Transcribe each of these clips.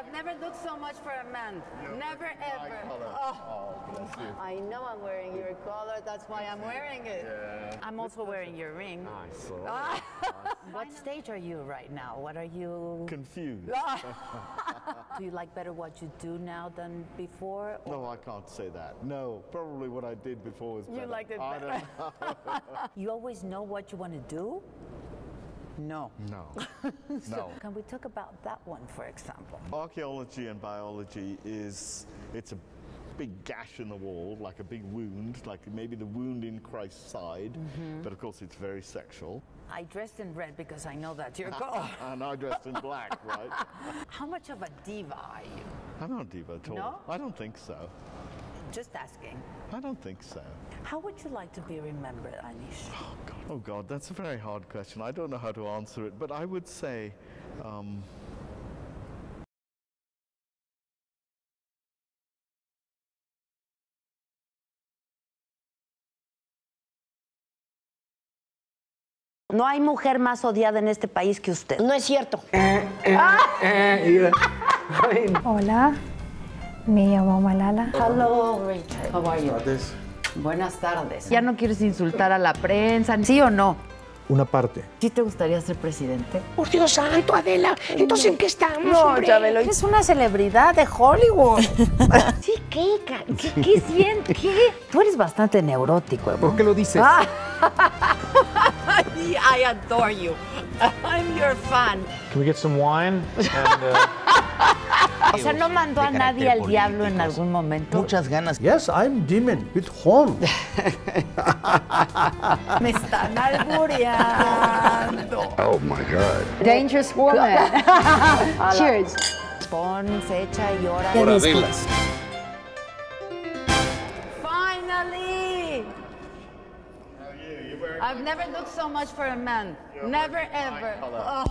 I've never looked so much for a man. Never ever. Oh. oh, bless you. I know I'm wearing your collar. That's why I'm wearing it. I'm also wearing your ring. I saw. Oh, what stage are you right now? What are you? Confused. Do you like better what you do now than before? or- No, I can't say that. No, probably what I did before was better. You better. liked it I better. don't You always know what you want to do? No. know. No. Can we talk about that one, for example? Archaeology and biology is it's a big gash in the wall, like a big wound, like maybe the wound in Christ's side, Mm-hmm. but of course it's very sexual. I dressed in red because I know that's your goal. And I dressed in black, right? How much of a diva are you? I'm not a diva at all. No? I don't think so. Just asking. I don't think so. How would you like to be remembered, Anish? Oh God. Oh God, that's a very hard question. I don't know how to answer it, but I would say. Um, No hay mujer más odiada en este país que usted. No es cierto. Hola, me llamo Malala. Hello, Richard. How are you? Buenas tardes. ¿Ya no quieres insultar a la prensa? ¿Sí o no? Una parte. ¿Sí te gustaría ser presidente? Por Dios santo, Adela. Entonces, ¿en qué estamos? No, hombre? Chabelo, eres una celebridad de Hollywood. Sí, ¿qué? ¿Qué, qué sientes? ¿Qué? Tú eres bastante neurótico. ¿Por qué lo dices? Ah. I adore you. I'm your fan. Can we get some wine? And, uh, O sea, ¿no mandó a nadie al diablo en algún momento? Muchas ganas. yes, I'm demon with home. Me están albureando. Oh my God. Dangerous woman. Cheers. Pon fecha y hora. Horadelas. Finally! I've never looked so much for a man. Never ever. Oh.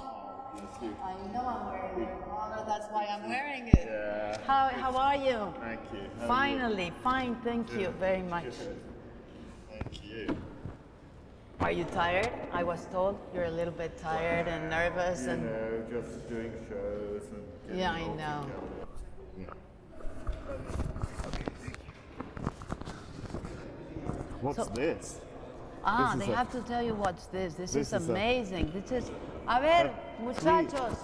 I know I'm wearing. That's why I'm wearing it. yeah. How, how are you? Thank you. How are you? Finally, fine. Thank you very much. Thank you. Are you tired? I was told you're a little bit tired and nervous You and know, just doing shows and. getting Yeah, I know. together. What's So- this? Ah, This is they a- have to tell you what's this. This, This is is a- amazing. This is. A ver, muchachos.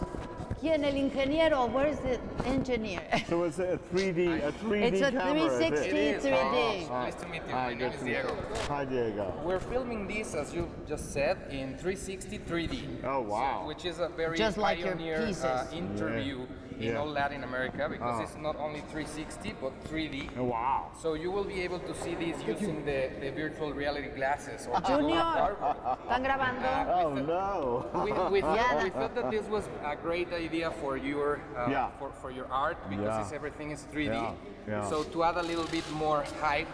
¿Quién? El ingeniero. Where's the engineer? So it's a 3D, a 3D It's a camera. is it? 360 3D. Nice to meet you. Hi, My name is Diego. Hi, Diego. We're filming this, as you just said, in 360 3D. Oh, wow. So- which is a very Just like your pioneer pieces. uh, interview in Yeah. all Latin America because Oh. it's not only 360 but 3D. Oh, wow. So you will be able to see this using the, the virtual reality glasses. Or Junior, Uh, ¿están grabando? Oh, no. we, we, thought, Yeah. we thought that this was a great idea for your uh, Yeah. for, for your art because Yeah. everything is 3D. Yeah, yeah. So to add a little bit more hype,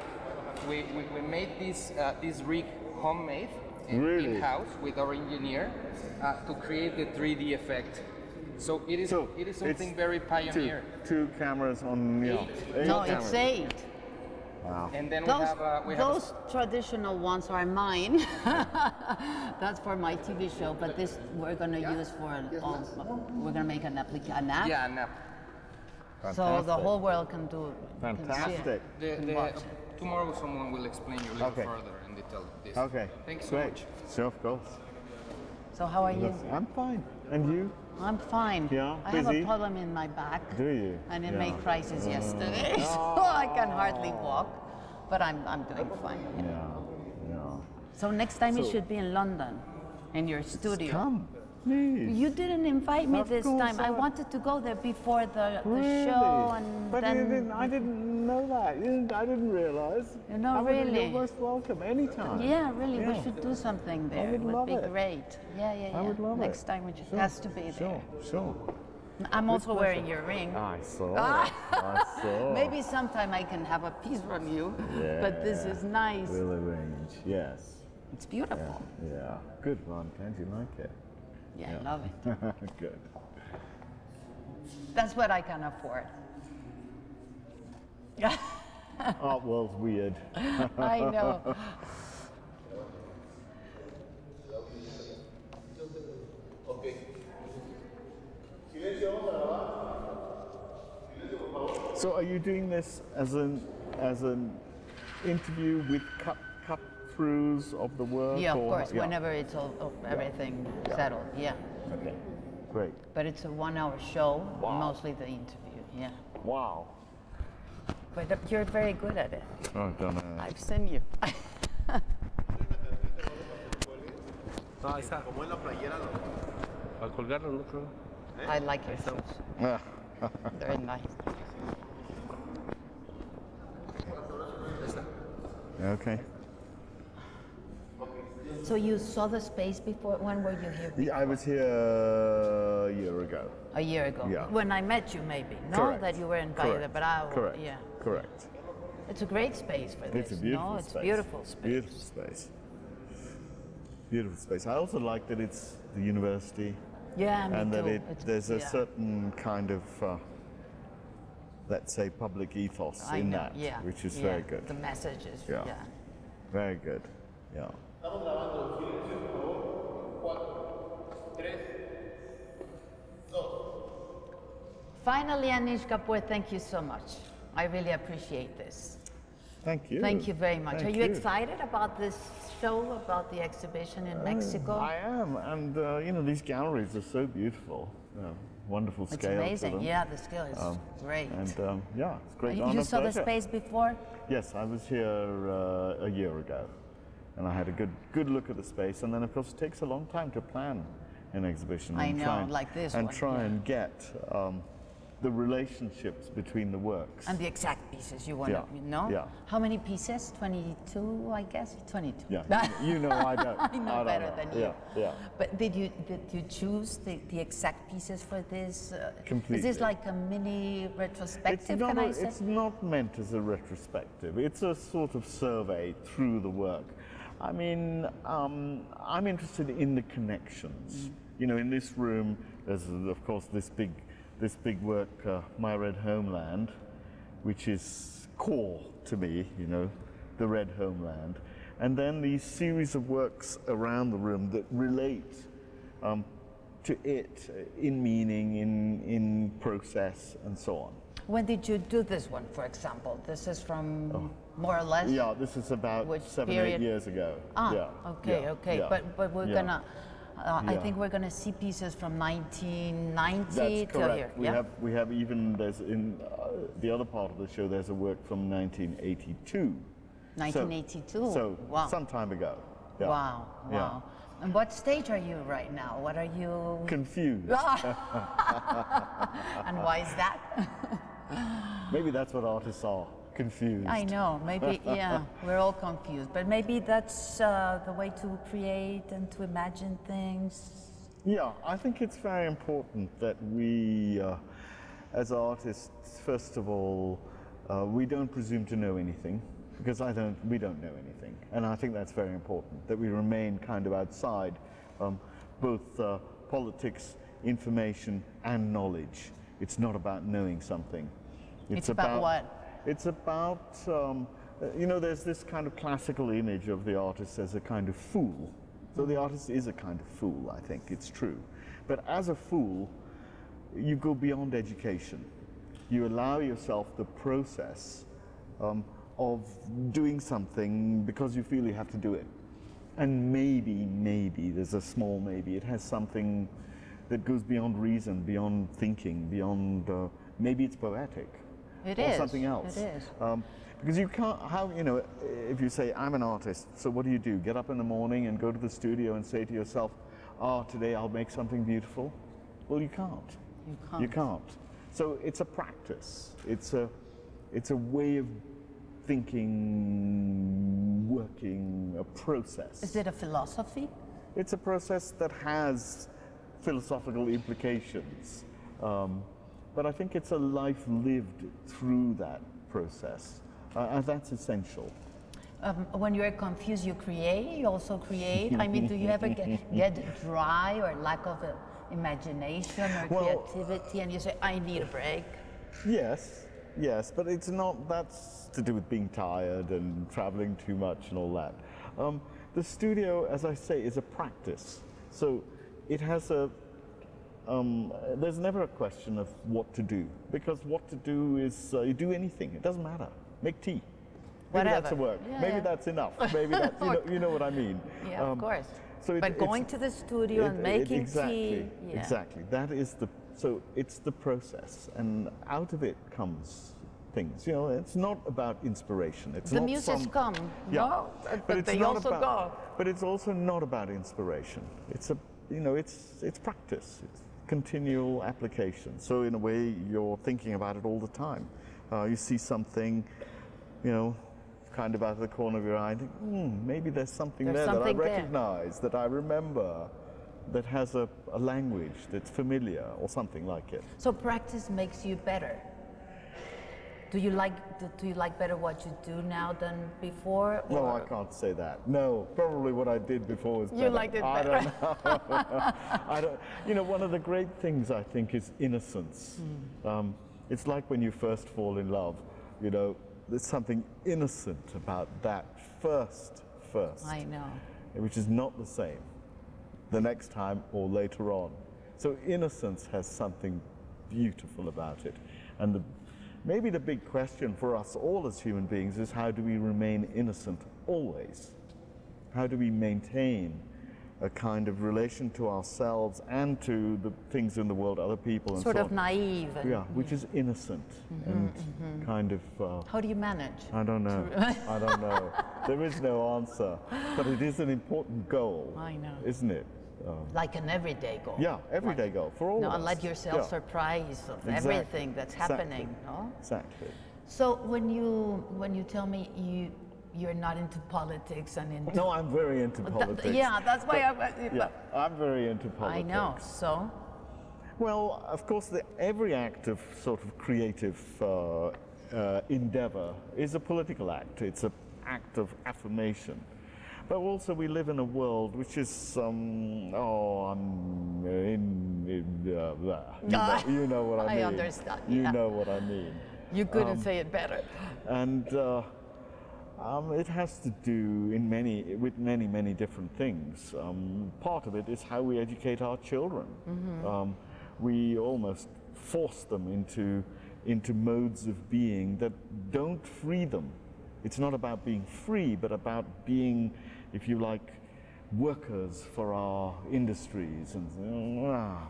we, we, we made this uh, this rig homemade in, Really? house with our engineer uh, to create the 3D effect. So it is So it is it's something very Two, pioneer. two cameras on, you know, eight No, cameras. it's eight. Wow. And then Those, we have uh, we have a those traditional ones are mine. That's for my TV show, but this we're gonna use for all, we're gonna make an application an app, yeah, no. so the whole world can do. Can see it. Fantastic. The, the, watch. tomorrow someone will explain you a little Okay. further in detail this. Okay. Thanks so Great. much. Sure, of course. So how are you? I'm fine. And you? I'm fine. Yeah, I have a problem in my back. Do you? And it Yeah. made crisis uh, yesterday, so I can hardly walk. But I'm, I'm doing fine. you. Yeah. Yeah. So next time it So- should be in London, in your studio. Come, please. You didn't invite me Of this time. I I- wanted to go there before the, the show, and but then you didn't, I didn't know that. You didn't, I didn't realize. You know, I really. You're most welcome anytime. yeah, really, we should do something there. would it would love be it. great. Yeah, yeah, yeah. I would love it. Next it. time we just Sure, has to be there. Sure, sure. I'm also pleasure. wearing your ring. I saw. Ah. I saw. Maybe sometime I can have a piece from you. Yeah. But this is nice. We'll arrange. Yes. It's beautiful. Yeah. Good one. Don't you like it? Yeah, I love it. Good. That's what I can afford. Oh, Art world's weird. I know. So are you doing this as an as an interview with cut cut throughs of the work? Yeah, of or- course, yeah. whenever it's all, oh, everything settled, yeah. Okay. Great. But it's a one hour show, Wow. mostly the interview, yeah. Wow. But you're very good at it. Oh, I've done a, I've seen you. No, ah, ahí está. Como en la playera. Para colgarlo, ¿no? Creo. I like your shoes. Very nice. okay. So you saw the space before? When were you here? Yeah, I was here a year ago. A year ago. Yeah. When I met you, maybe. No, Correct. that you were invited, Correct. but I. Correct. Yeah. Correct. It's a great space for this. It's a beautiful no, it's space. beautiful space. Beautiful space. Beautiful space. I also like that it's the university Yeah, and that it, there's a yeah. certain kind of, uh, let's say, public ethos I in know, that, yeah, which is yeah, very good. The messages. Yeah. yeah. Very good. Yeah. Finally, Anish Kapoor, thank you so much. I really appreciate this. Thank you. Thank you very much. Thank Are you, excited about this show, about the exhibition in Mexico? I am, and uh, you know these galleries are so beautiful. Yeah, wonderful it's scale to amazing. them. Yeah, the scale is Um, great. And um, yeah, it's great. you you saw the space before? Yes, I was here uh, a year ago, and I had a good good look at the space. And then, of course, it takes a long time to plan an exhibition. I and know, try and, like this and one, try yeah. and get um, the relationships between the works. And the exact pieces you want Yeah, to know? yeah. How many pieces? 22, I guess? 22. yeah, you know I don't. I know don't better know. than you. Yeah, yeah. But did you did you choose the, the exact pieces for this? Uh, Is this like a mini It's retrospective? not, can a- I say? it's not meant as a retrospective. It's a sort of survey through the work. I mean, um, I'm interested in the connections. Mm. You know, in this room, there's of course this big, this big work, uh, My Red Homeland, which is core to me. You know, the Red Homeland, and then these series of works around the room that relate um, to it uh, in meaning, in in process, and so on. When did you do this one, for example? This is from more or less. Yeah, this is about Which seven, period? eight years ago. Ah, yeah. okay, yeah, okay. yeah, But but we're gonna. Uh, I think we're gonna see pieces from 1990 That's till correct. here. We have we have even there's in uh, the other part of the show. There's a work from 1982. 1982? So, wow. some time ago. Yeah. Wow. Wow. And what stage are you right now? What are you? Confused. and why is that? Maybe that's what artists are. Confused. I know. Maybe yeah. We're all confused, but maybe that's uh, the way to create and to imagine things. Yeah, I think it's very important that we, uh, as artists, first of all, uh, we don't presume to know anything because I don't. We don't know anything, and I think that's very important that we remain kind of outside um, both uh, politics, information, and knowledge. It's not about knowing something. It's about what? It's about, um, uh, you know, there's this kind of classical image of the artist as a kind of fool. So the artist is a kind of fool, I think, it's true. But as a fool, you go beyond education. You allow yourself the process um, of doing something because you feel you have to do it. And maybe, maybe, there's a small maybe, it has something that goes beyond reason, beyond thinking, beyond, uh, maybe it's poetic. It or is. something else. It is. Um, because you can't, how, you know, if you say, I'm an artist, so what do you do? Get up in the morning and go to the studio and say to yourself, ah, today I'll make something beautiful? Well, you can't. You can't. You can't. So it's a practice. It's a, it's a way of thinking, working, a process. Is it a philosophy? It's a process that has philosophical implications. Um, but I think it's a life lived through that process. Uh, and that's essential. Um, when you're confused, you create. You also create. I mean, do you ever get, get dry or lack of uh, imagination or Well- creativity, and you say, "I need a break"? Yes, yes, but it's not, that's to do with being tired and traveling too much and all that. Um, the studio, as I say, is a practice. So it has a, um, there's never a question of what to do because what to do is uh, you do anything. It doesn't matter. Make tea. Maybe that's a work. Yeah, Maybe yeah. that's enough. Maybe that's you know, you know what I mean. Yeah, of Um, course. So it- but going to the studio and it- it- making exactly, tea. Yeah. Exactly. That is the so it's the process, and out of it comes things. You know, it's not about inspiration. It's The not muses some- come, Yeah, no, but but it's they not also about, go. But it's also not about inspiration. It's a you know, it's it's practice. It's continual application. So in a way, you're thinking about it all the time. Uh, you see something, you know. Kind of out of the corner of your eye, and think, hmm, maybe there's something There's there something that I there. recognize, that I remember, that has a, a language that's familiar or something like it. So practice makes you better. Do you like do, do you like better what you do now than before? No, or- I can't say that. No, probably what I did before was better. You better. liked it better. I better. don't know. I don't. You know, one of the great things I think is innocence. Hmm. Um, it's like when you first fall in love. You know, there's something innocent about that first, first, I know. which is not the same the next time or later on. So innocence has something beautiful about it, and the, maybe the big question for us all as human beings is how do we remain innocent always? How do we maintain a kind of relation to ourselves and to the things in the world, other people, and Sort so of on? naive. And Yeah, which is innocent and kind of. Uh, How do you manage? I don't know. I don't know. There is no answer, but it is an important goal. I know. isn't it? Um, Like an everyday goal. yeah, everyday Like- goal for all No, of and us. let yourself Yeah, surprise of exactly, everything that's exactly, happening. No. Exactly. So when you when you tell me you you're not into politics and into No, I'm very into Th- politics. yeah, that's why I. Yeah, I'm very into politics. I know. So Well, of course, the, every act of sort of creative uh, uh, endeavor is a political act. It's an act of affirmation. But also, we live in a world which is, um, oh, I'm in, in uh, you, know, you know what I I mean. understand, You yeah. know what I mean. you couldn't say it better. and uh, um, it has to do in many with many many different things. Um, part of it is how we educate our children. Um, we almost force them into into modes of being that don't free them. It's not about being free, but about being, if you like, workers for our industries and. ah,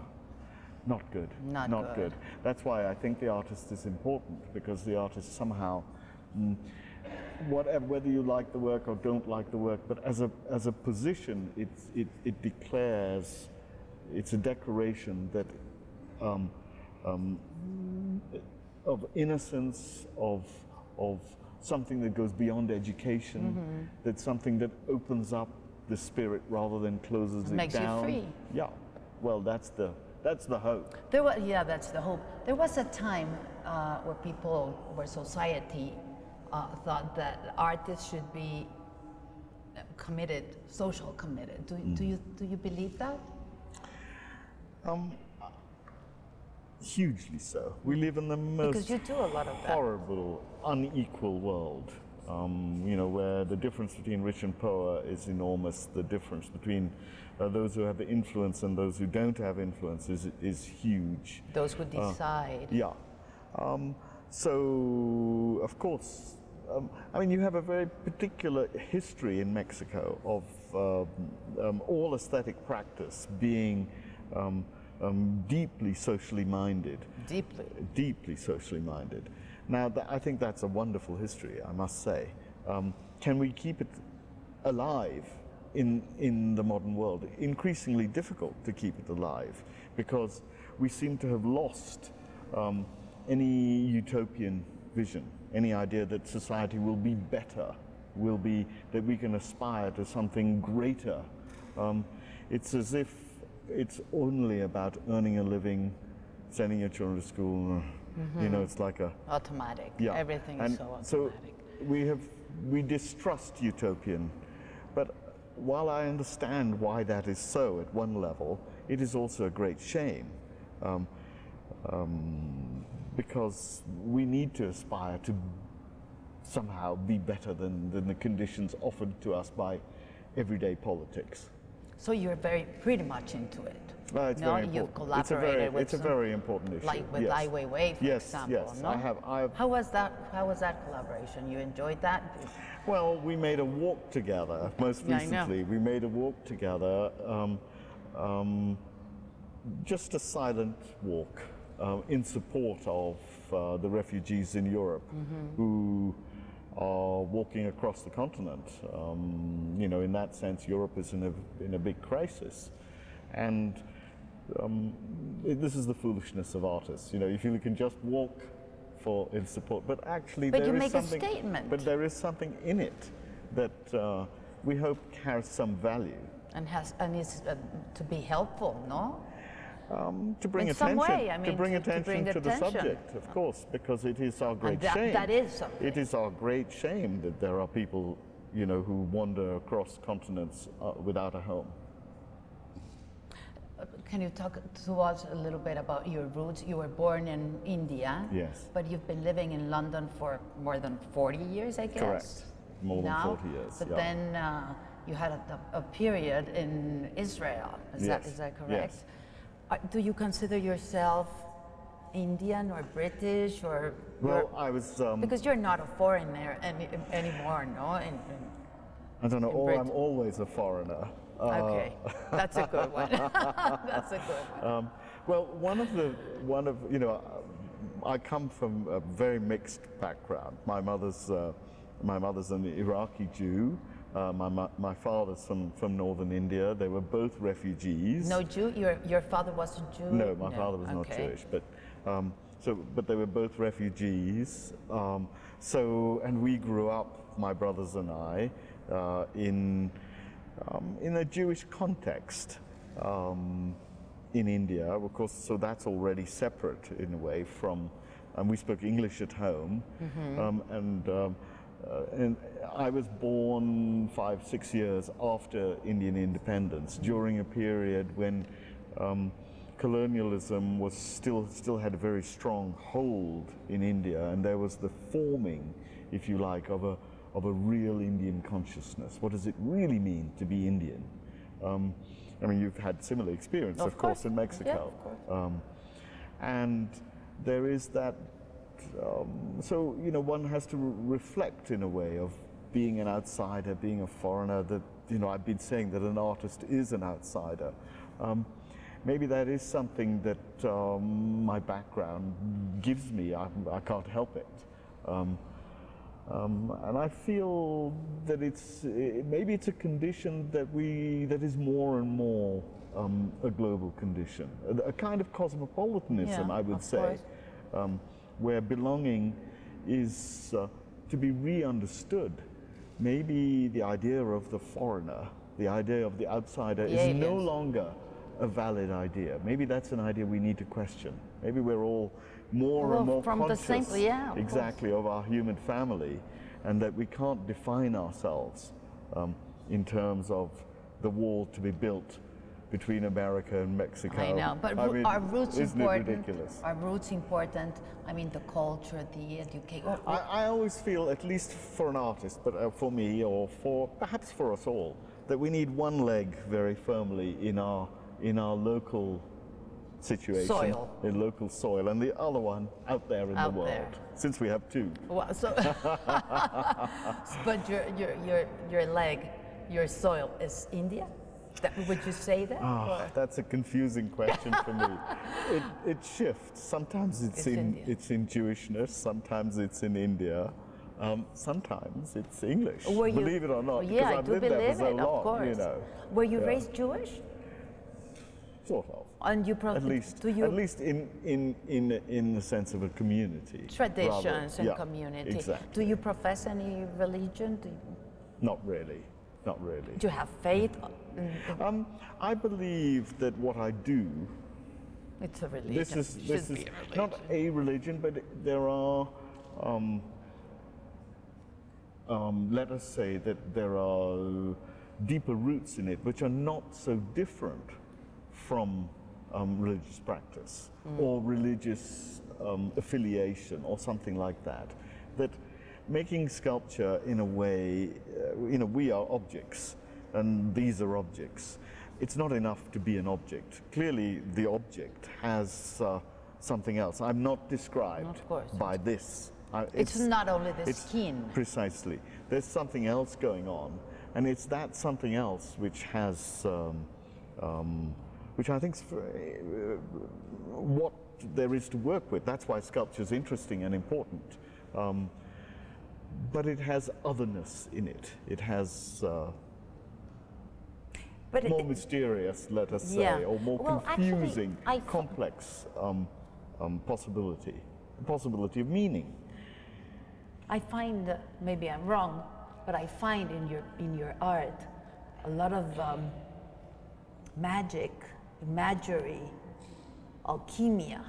not good. Not good. good. That's why I think the artist is important because the artist somehow, mm, whatever, whether you like the work or don't like the work, but as a as a position, it's, it it declares, it's a declaration that, um, um, of innocence, of of something that goes beyond education, Mm-hmm. that's something that opens up the spirit rather than closes it Makes you down. free. Yeah. Well, that's the that's the hope. There was, yeah, that's the hope. There was a time uh, where people, where society uh, thought that artists should be uh, committed, social committed. Do, Mm. do you do you believe that? Um, hugely so. We live in the most you do a lot of that. horrible, unequal world. Um, you know, where the difference between rich and poor is enormous. The difference between uh, those who have influence and those who don't have influence is, is huge. Those who Uh, decide. Yeah. Um, so, of course, um, I mean, you have a very particular history in Mexico of um, um, all aesthetic practice being um, deeply socially minded. Deeply. Deeply socially minded. Now, tha I think that's a wonderful history, I must say. Um, can we keep it alive in, in the modern world? Increasingly difficult to keep it alive because we seem to have lost um, any utopian vision, any idea that society will be better, will be that we can aspire to something greater. Um, it's as if it's only about earning a living, sending your children to school. You know, it's like a Automatic. yeah. Everything and is so automatic. So we have we distrust utopian, but while I understand why that is so at one level, it is also a great shame. Um, um, because we need to aspire to somehow be better than, than the conditions offered to us by everyday politics. So you're very pretty much into it. Uh, it's no, very you've important. It's a collaborated very, with it's a very important issue. like with yes. Ai Weiwei, for yes, example. Yes, no? I have. I have How was that? How was that collaboration? You enjoyed that? Well, we made a walk together. Most Yeah, recently, we made a walk together. Um, um, just a silent walk um, in support of uh, the refugees in Europe Mm-hmm. who are walking across the continent. Um, you know, in that sense, Europe is in a in a big crisis, and um, it- this is the foolishness of artists. You know, if you can just walk for in support, but actually But there you is make a something. statement. But there is something in it that uh, we hope has some value And has and is uh, to be helpful, no? Um, to bring In some attention way, I to bring to- to attention bring to the attention. subject, of course, because it is our great that- shame. that is something. It is our great shame that there are people, you know, who wander across continents uh, without a home. Can you talk to us a little bit about your roots? You were born in India. Yes. But you've been living in London for more than 40 years, I guess. Correct. More than now, 40 years, But yeah. then uh, you had a, a period in Israel. Is that Yes, is that correct? yes. Uh, do you consider yourself Indian or British or Well, I was. Um, because you're not a foreigner any, anymore, no? In, in, I don't know. Or I'm always a foreigner. Uh, okay, that's a good one. that's a good one. Um, well, one of the one of you know, I come from a very mixed background. My mother's uh, my mother's an Iraqi Jew. Uh, my mo- my father's from from northern India. They were both refugees. No Jew. Your your father was a Jew. No, my father was not. Jewish, but um, so but they were both refugees. Um, so and we grew up, my brothers and I, uh, in um, in a Jewish context um, in India, of course. So that's already separate in a way from, and we spoke English at home, um, and. Uh, and I was born five, six years after Indian independence, during a period when um, colonialism was still still had a very strong hold in India, and there was the forming, if you like, of a of a real Indian consciousness. What does it really mean to be Indian? Um, I mean, you've had similar experience, of, Of course, course. in Yeah, Mexico. of course. Um, and there is that. Um, so you know, one has to re- reflect in a way of being an outsider, being a foreigner. That you know, I've been saying that an artist is an outsider. Um, maybe that is something that um, my background gives me. I, I can't help it. Um, um, and I feel that it's eh, maybe it's a condition that we that is more and more um, a global condition, a, a kind of cosmopolitanism, Yeah, I would say, um, where belonging is uh, to be re-understood. Maybe the idea of the foreigner, the idea of the outsider, The is no longer a valid idea. Maybe that's an idea we need to question. Maybe we're all more Well, and more from the conscious same- yeah, of course. exactly of our human family, and that we can't define ourselves um, in terms of the wall to be built between America and Mexico. I know, but I mean, are roots isn't important? it ridiculous? Are roots important? I mean, the culture, the education. I, I always feel, at least for an artist, but uh, for me, or for perhaps for us all, that we need one leg very firmly in our in our local situation, Soil. in local soil, and the other one out there in Out the world. there. Since we have two. Well, so, but your, your, your, your leg, your soil is India? That, would you say that? Or- that's a confusing question for me. It, it shifts. Sometimes it's, It's in it's in Jewishness. Sometimes it's in India. Um, sometimes it's English. Were you- believe it or not, Oh, because yeah, I I've lived there for so it, long. of course. You know, Were you Yeah. raised Jewish? sort of. And you pro- At least, do you at least in, in, in, in the sense of a community. rather. traditions and Yeah, community? Exactly. Do you profess any religion? Do you, Not really. Not really. do you have faith? In- Um, I believe that what I do it's a religion. this is this is a religion. not a religion, but there are. Um, um, let us say that there are deeper roots in it, which are not so different from um, religious practice or religious um, affiliation or something like that. That making sculpture in a way, uh, you know, we are objects and these are objects. it's not enough to be an object. Clearly, the object has uh, something else. I'm not described by this. I- It's not only the it's- skin. Precisely. There's something else going on, and it's that something else which has, um, um, which I think is uh, what there is to work with. That's why sculpture is interesting and important. Um, but it has otherness in it. It has uh, But it- more mysterious, let us say, or more Well, actually, confusing, I f- complex um, um, possibility, possibility of meaning. I find uh, maybe I'm wrong, but I find in your in your art a lot of um, magic, imagery, alchemia.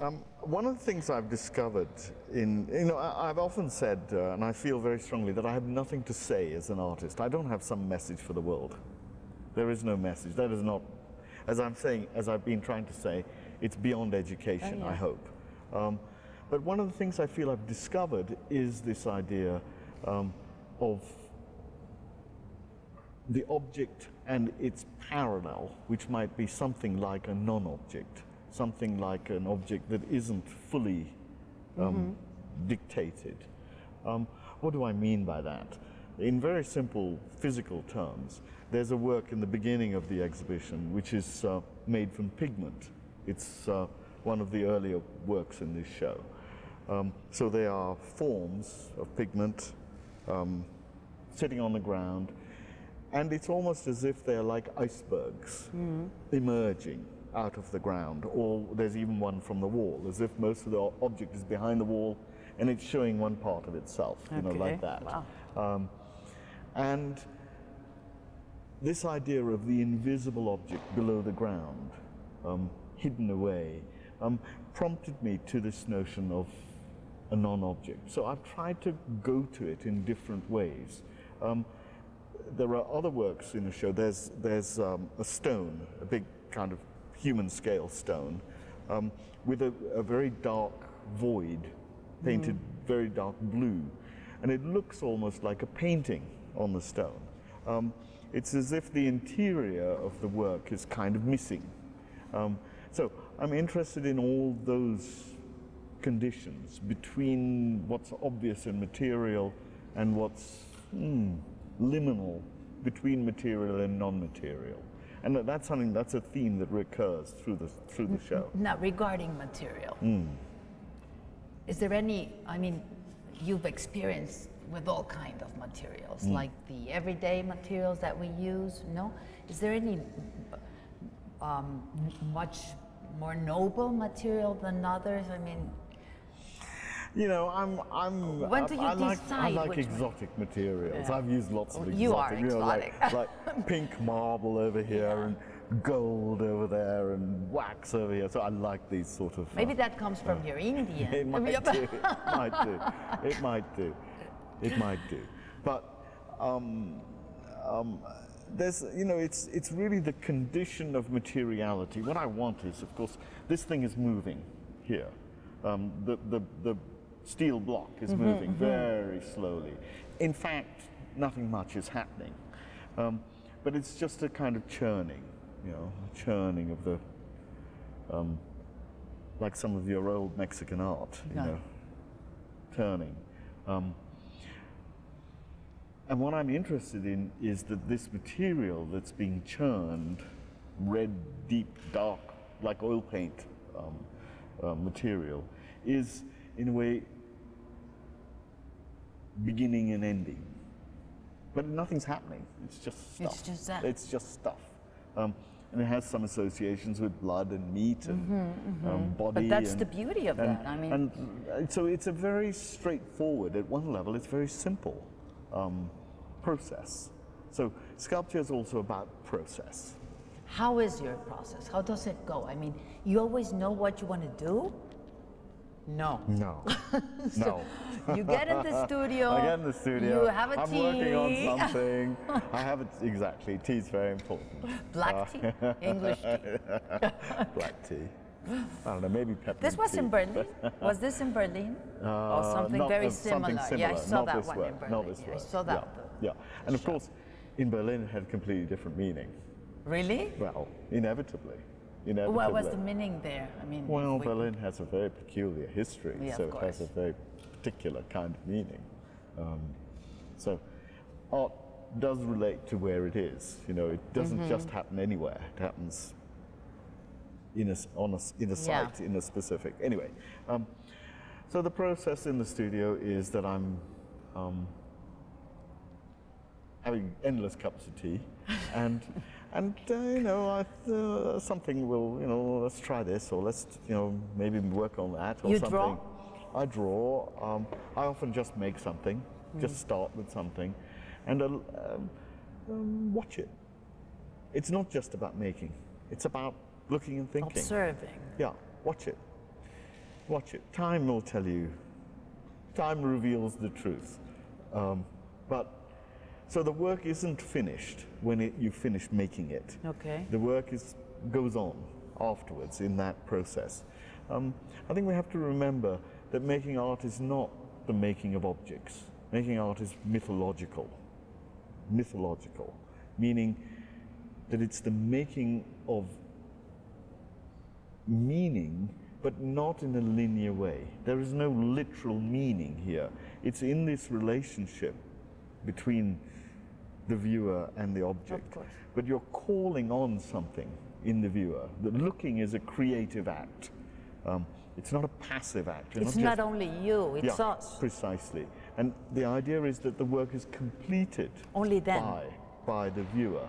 Um, one of the things I've discovered in, you know, I, I've often said, uh, and I feel very strongly, that I have nothing to say as an artist. I don't have some message for the world. There is no message. That is not, as I'm saying, as I've been trying to say, it's beyond education, Oh, I hope. Um, but one of the things I feel I've discovered is this idea um, of the object and its parallel, which might be something like a non-object, something like an object that isn't fully um, dictated. Um, what do I mean by that? In very simple physical terms, there's a work in the beginning of the exhibition which is uh, made from pigment. It's uh, one of the earlier works in this show. Um, so they are forms of pigment um, sitting on the ground, and it's almost as if they're like icebergs emerging out of the ground, or there's even one from the wall, as if most of the object is behind the wall and it's showing one part of itself, you know, like that. wow. Um, and this idea of the invisible object below the ground, um, hidden away, um, prompted me to this notion of a non-object. So I've tried to go to it in different ways. Um, there are other works in the show. There's there's um, a stone, a big kind of human scale stone, um, with a, a very dark void, painted very dark blue, and it looks almost like a painting on the stone. Um, it's as if the interior of the work is kind of missing. Um, so I'm interested in all those conditions between what's obvious and material and what's hmm, liminal between material and non-material. And that's something, that's a theme that recurs through the, through the show. Now, regarding material, Hmm. is there any? I mean, you've experienced with all kind of materials, Hmm. like the everyday materials that we use. No, is there any um, much more noble material than others? I mean, You know, I'm, I'm, When do you I like, I decide like which one? exotic materials. Yeah. I've used lots of exotic. you are know, like, exotic. like pink marble over here and gold over there and wax over here. So I like these sort of. uh, maybe that comes from your Indian. It might do. It might do. It might do. It might do. But um, um, there's, you know, it's it's really the condition of materiality. What I want is, of course, this thing is moving here. Um, the the the steel block is moving very slowly. In fact, nothing much is happening. Um, but it's just a kind of churning, you know, churning of the um, like some of your old Mexican art, you know, turning. Um, and what I'm interested in is that this material that's being churned, red, deep, dark, like oil paint um, uh, material, is in a way beginning and ending. But nothing's happening. It's just stuff. It's just that. It's just stuff. Um, and it has some associations with blood and meat and um, body. But that's and- the beauty of and, that. I mean, and uh, so it's a very straightforward, at one level, it's very simple um, process. So sculpture is also about process. how is your process? How does it go? I mean, you always know what you want to do? No. No, no. You get in the studio. I get in the studio. You have a I'm tea. working on something. I have it exactly. Tea is very important. Black tea, English tea. Black tea. I don't know, maybe peppermint This was tea. in Berlin. Was this in Berlin? or Uh, something not- very uh, something similar? Yeah, I saw not that one work, in Berlin. Not this Yeah, I saw that. Yeah, yeah. And of course, In Berlin, it had a completely different meaning. Really? Well, inevitably. Inevitably. What was the meaning there? I mean, Well, we- Berlin has a very peculiar history, Yeah, so it has a very particular kind of meaning. Um, so, art does relate to where it is. You know, it doesn't Mm-hmm. just happen anywhere. It happens in a on a in a Yeah. site in a specific. Anyway, um, so the process in the studio is that I'm um, having endless cups of tea, and and uh, you know I, uh, something will you know let's try this or let's you know maybe work on that or You something. draw? I draw. Um, I often just make something, just start with something, and uh, um, um, watch it. It's not just about making; it's about looking and thinking. observing. Yeah, watch it. Watch it. Time will tell you. Time reveals the truth. Um, but so the work isn't finished when it, you finish making it. Okay. The work is goes on afterwards in that process. Um, I think we have to remember that making art is not the making of objects. Making art is mythological. Mythological, meaning that it's the making of meaning, but not in a linear way. There is no literal meaning here. It's in this relationship between the viewer and the object. course. But you're calling on something in the viewer. The looking is a creative act. Um, it's not a passive act. You're It's not not just- only you, it's yeah, us. Precisely. And the idea is that the work is completed Only then. by, by the viewer.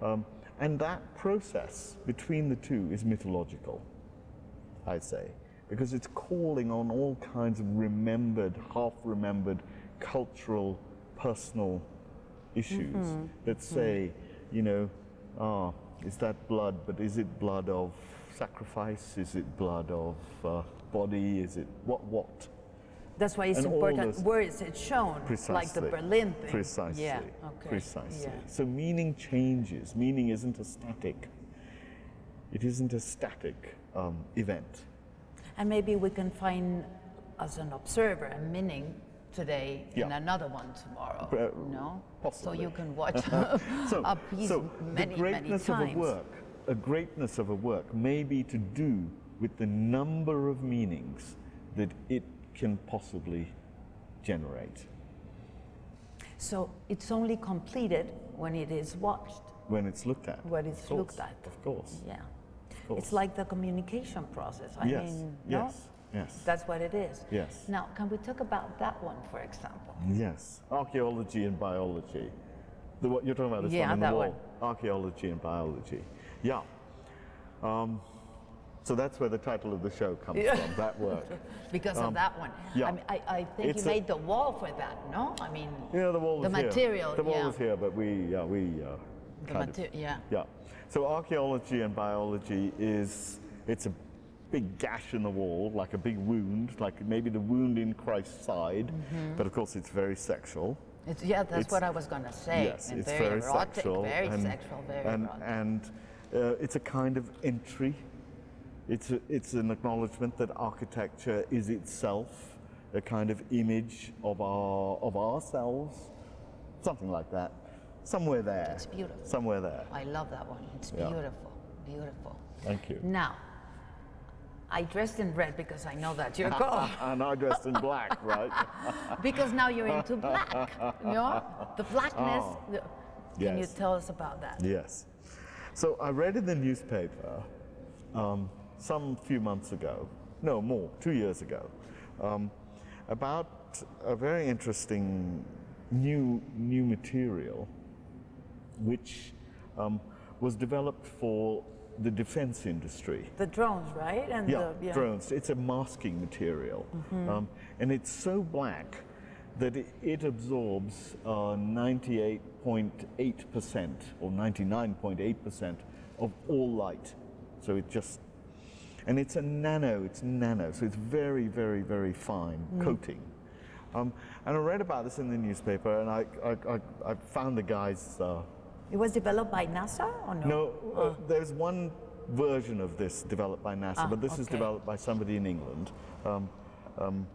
Um, and that process between the two is mythological, I'd say, because it's calling on all kinds of remembered, half remembered cultural, personal issues Mm-hmm. that say, you know, ah, is that blood, but is it blood of sacrifice? Is it blood of uh, body? Is it what, what? That's why it's And important where is it shown, Precisely. like the Berlin thing. Precisely. Yeah. Okay. Precisely. Yeah. So meaning changes. Meaning isn't a static. It isn't a static um, event. And maybe we can find, as an observer, a meaning today and another one tomorrow. Uh, no? possibly. So you can watch So, a piece so many, the greatness many of a work, a greatness of a work, may be to do with the number of meanings that it can possibly generate So it's only completed when it is watched, when it's looked at. when it's course, looked at. Of course. Yeah. Of course. It's like the communication process. I yes. mean, no? Yes. That's what it is. Yes. Now, can we talk about that one, for example? Yes, archaeology and biology. The, what you're talking about this Yeah, one on that wall. Archaeology and biology. Yeah. Um, so that's where the title of the show comes from. That work. Because of that one. Um, yeah. I, mean, I, I think It's you made the wall for that, no? I mean, Yeah, the wall The is here. material, The wall yeah. is here, but we, yeah, we. Uh, the material, yeah. Yeah. So archaeology and biology is it's a big gash in the wall, like a big wound, like maybe the wound in Christ's side, Mm-hmm. but of course it's very sexual. It's, yeah, that's It's- what I was going to say. Yes, and it's very, very, erotic, sexual. very and, sexual, very and, erotic. and uh, it's a kind of entry. It's, a, it's an acknowledgement that architecture is itself a kind of image of, our, of ourselves, something like that. Somewhere there. It's beautiful. Somewhere there. I love that one. It's Yeah. beautiful, beautiful. Thank you. Now, I dressed in red because I know that you're going. and I dressed in black, right? because now you're into black, you know? The blackness. Oh, the- can you tell us about that? Yes. So I read in the newspaper um, some few months ago, no more, two years ago, um, about a very interesting new new material which um, was developed for the defense industry. The drones, right? And Yeah, the, drones. It's a masking material, um, and it's so black that it, it absorbs uh, 98.8% or 99.8% of all light. So it just, and it's a nano. It's nano, so it's very, very, very fine coating. Um, and I read about this in the newspaper, and I, I, I, I found the guys. Uh, It was developed by NASA or no? no, uh, there's one version of this developed by NASA, Ah, but this is developed by somebody in England, um, um,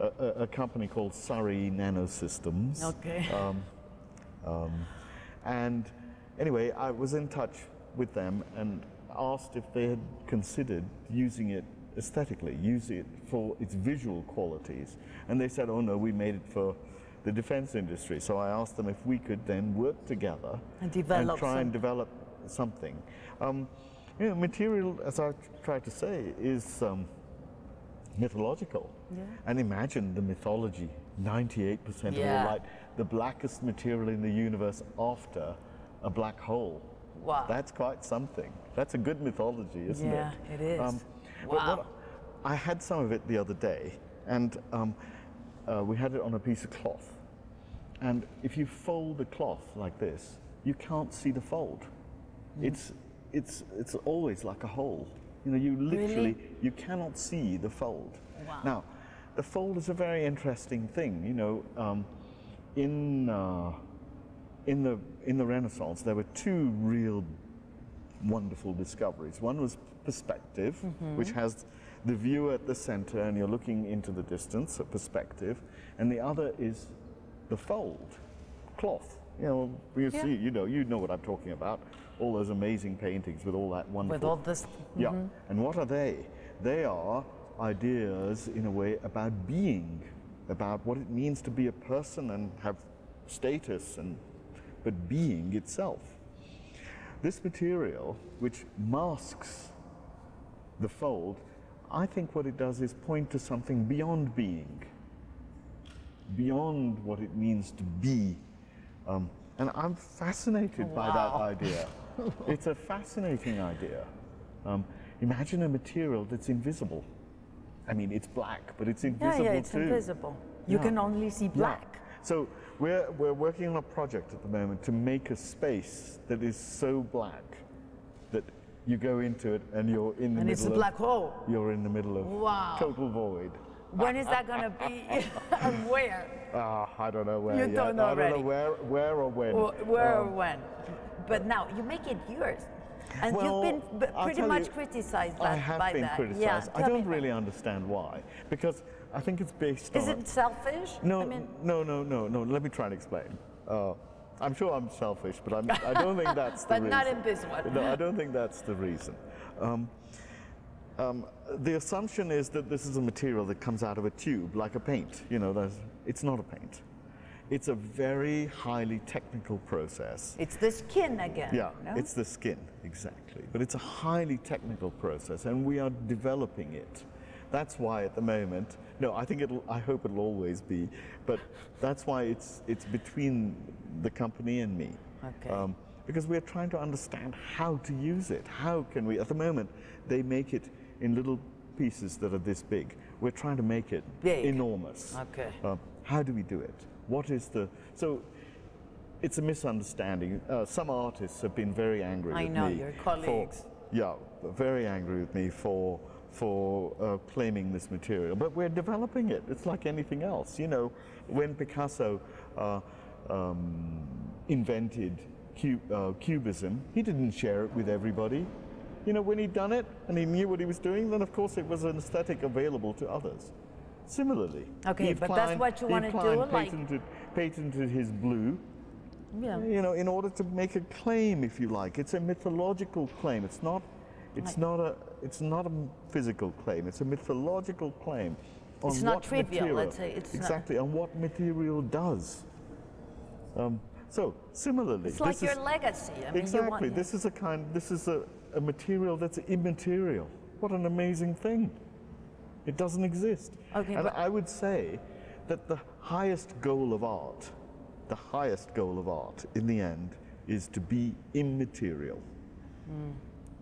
a, a- a company called Surrey Nanosystems. Okay. Um, um, And anyway, I was in touch with them and asked if they had considered using it aesthetically, use it for its visual qualities. And they said, oh no, we made it for the defense industry. So I asked them if we could then work together And develop try and develop something. Um, you know, material, as I tried to say, is um, mythological. And imagine the mythology 98% of all light, the blackest material in the universe after a black hole. Wow. That's quite something. That's a good mythology, isn't Yeah, it? Yeah, it is. what- Wow. I had some of it the other day, and um, uh, we had it on a piece of cloth. And if you fold the cloth like this, you can't see the fold. Mm. It's, it's, it's always like a hole. You know, you literally, you cannot see the fold. Wow. Now, the fold is a very interesting thing. You know, um, in, uh, in, the, in the Renaissance, there were two real wonderful discoveries. One was perspective, which has the view at the center and you're looking into the distance, a perspective, and the other is the fold, cloth. You know, you Yeah. see, you know, you know what I'm talking about. All those amazing paintings with all that wonderful. With all this. Yeah. Mm-hmm. And what are they? They are ideas, in a way, about being, about what it means to be a person and have status, and but being itself. This material, which masks the fold, I think what it does is point to something beyond being, beyond what it means to be. Um, and I'm fascinated by that idea. it's a fascinating idea. Um, imagine a material that's invisible. I mean, it's black, but it's Yeah, invisible yeah, yeah, it's too. invisible. You Yeah. can only see Yeah. black. So we're, we're working on a project at the moment to make a space that is so black that you go into it and you're in the And middle it's a of, black hole. You're in the middle of Wow. total void. When is that going to be? and where? Ah, I don't know where You yet. don't know I don't know where, where or when. Wh- Where or Um, when? But now you make it yours. And well, you've been pretty much you, criticized I that, have by been that. criticized. Yeah, I don't really understand why. Because I think it's based Is on. Is it selfish? No, I mean, no, no, no, no. Let me try and explain. Uh, I'm sure I'm selfish, but I'm, I don't think that's the but reason. not in this one. No, I don't think that's the reason. Um, um, the assumption is that this is a material that comes out of a tube, like a paint. You know, it's not a paint. It's a very highly technical process. It's the skin again. Yeah, no? it's the skin, exactly. But it's a highly technical process, and we are developing it. That's why at the moment, no, I think it'll, I hope it'll always be, but that's why it's, it's between the company and me. Okay. because we're trying to understand how to use it. How can we, at the moment, they make it in little pieces that are this big. We're trying to make it Big. enormous. Okay. Um, how do we do it? What is the, so it's a misunderstanding. Uh, some artists have been very angry I with know, me. your for- colleagues. yeah, very angry with me for for uh, claiming this material. But we're developing it. It's like anything else. You know, when Picasso uh, um, invented cu- uh, Cubism, he didn't share it with everybody. You know, when he'd done it and he knew what he was doing, then of course it was an aesthetic available to others. Similarly, Okay, Yves but that's what you wanna do, Klein like- patented, patented his blue yeah. you know, in order to make a claim, if you like. It's a mythological claim. It's not, it's not a, it's not a physical claim. It's a mythological claim. On It's not trivial, material- let's say. It's not- exactly on what material does. Um, so similarly, It's like this your is, legacy. I mean, exactly. Want, This is a kind. This is a, a material that's immaterial. What an amazing thing! It doesn't exist. Okay, and I would say that the highest goal of art, the highest goal of art in the end, is to be immaterial.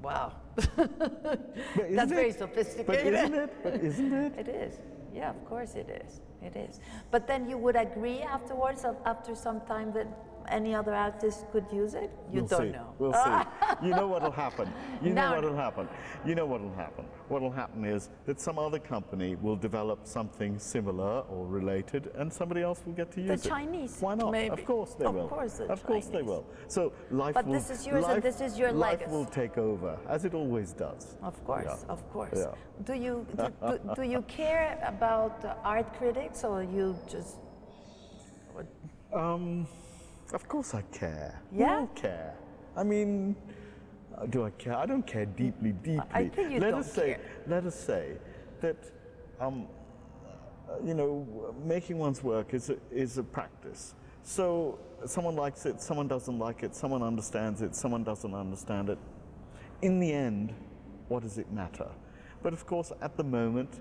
Wow. That's very it? sophisticated. But isn't it? But isn't it? It is. Yeah, of course it is. It is. But then you would agree afterwards, after some time, that any other artist could use it? You we'll don't see. know. We'll see. You know what'll happen. You know Now- what'll happen. You know what'll happen. What'll happen is that some other company will develop something similar or related, and somebody else will get to use it. The Chinese, Why not? maybe. Of course they will. Of will. course the of course they will. So life But will. this is yours and this is your Life legacy. will take over, as it always does. Of course, Yeah. of course. Yeah. Do you do, do, do you care about art critics, or you just um, Of course I care. Yeah? We all care. I mean, uh, do I care? I don't care deeply, deeply. I think you let don't us say, care. Let us say that, um, uh, you know, making one's work is a, is a practice. So someone likes it, someone doesn't like it, someone understands it, someone doesn't understand it. In the end, what does it matter? But of course, at the moment,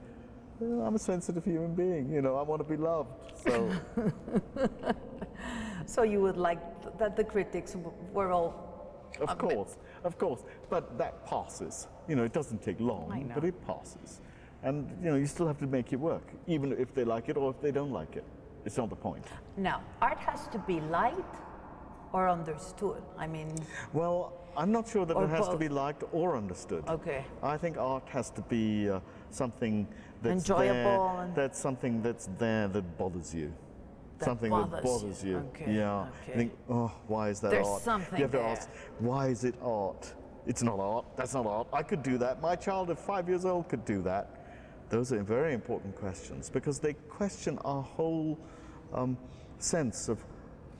uh, I'm a sensitive human being. You know, I want to be loved. So. So you would like th- that the critics were all. Of course, of course. But that passes. You know, it doesn't take long, but it passes. And, you know, you still have to make it work, even if they like it or if they don't like it. It's not the point. Now, art has to be liked or understood. I mean, Well, I'm not sure that it has to be liked or understood. Okay. I think art has to be uh, something that's Enjoyable there, and- that's something that's there that bothers you. Something bothers that bothers you. Okay, Yeah. okay. You think, oh, why is that There's art? something you have to there. ask, why is it art? It's not art. That's not art. I could do that. My child of five years old could do that. Those are very important questions because they question our whole um, sense of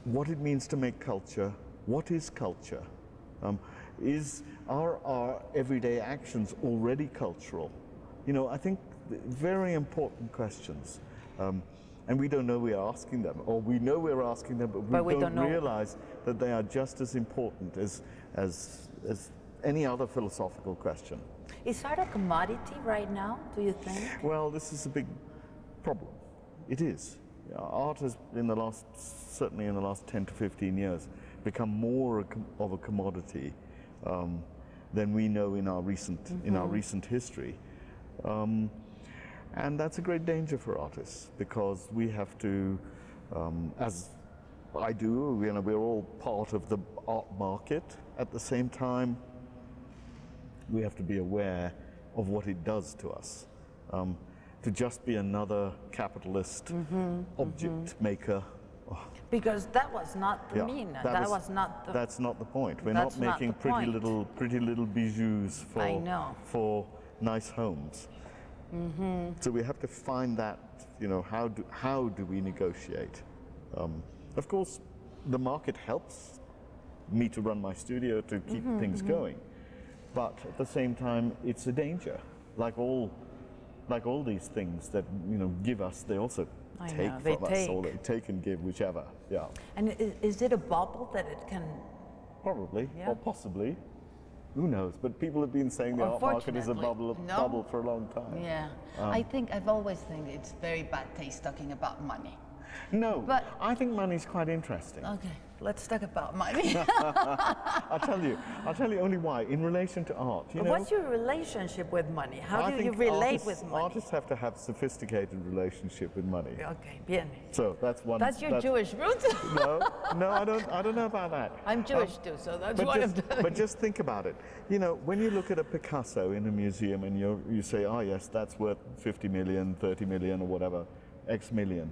what it means to make culture. What is culture? Um, is are our everyday actions already cultural? You know, I think very important questions. Um, and we don't know we're asking them, or we know we're asking them, but we, But we don't, don't realize that they are just as important as, as, as any other philosophical question. is art a commodity right now, do you think? Well, this is a big problem. It is. Art has, in the last, certainly in the last 10 to 15 years, become more of a commodity um, than we know in our recent, in our recent history. Um, and that's a great danger for artists because we have to, um, as I do, you know, we're all part of the art market. At the same time, we have to be aware of what it does to us. Um, to just be another capitalist Mm-hmm, object maker. oh, Because that was not the yeah, mean. That, was, not the. That's not the point. We're not making pretty point. little, pretty little bijoux for I know. for nice homes. Mm-hmm. So we have to find that. You know, how do how do we negotiate? Um, of course, the market helps me to run my studio to keep Mm-hmm, things going, but at the same time, it's a danger. Like all, like all these things that you know give us, they also I take know, from us, or they take. take and give, whichever. Yeah. And is, is it a bubble that it can? Probably, Yeah. or possibly. Who knows? But people have been saying the art market is a bubble, no. bubble for a long time. Yeah, um, I think I've always think it's very bad taste talking about money. No, But- I think money's quite interesting. Okay, let's talk about money. I'll tell you. I'll tell you only why. In relation to art, you know. What's your relationship with money? How I do you relate artists, with money? Artists have to have sophisticated relationship with money. Okay, bien. So that's one. That's your Jewish roots. No, no, I don't. I don't know about that. I'm Um, Jewish too, so that's but one just, of them. but just think about it. You know, when you look at a Picasso in a museum and you you say, oh yes, that's worth 50 million, 30 million, or whatever, X million.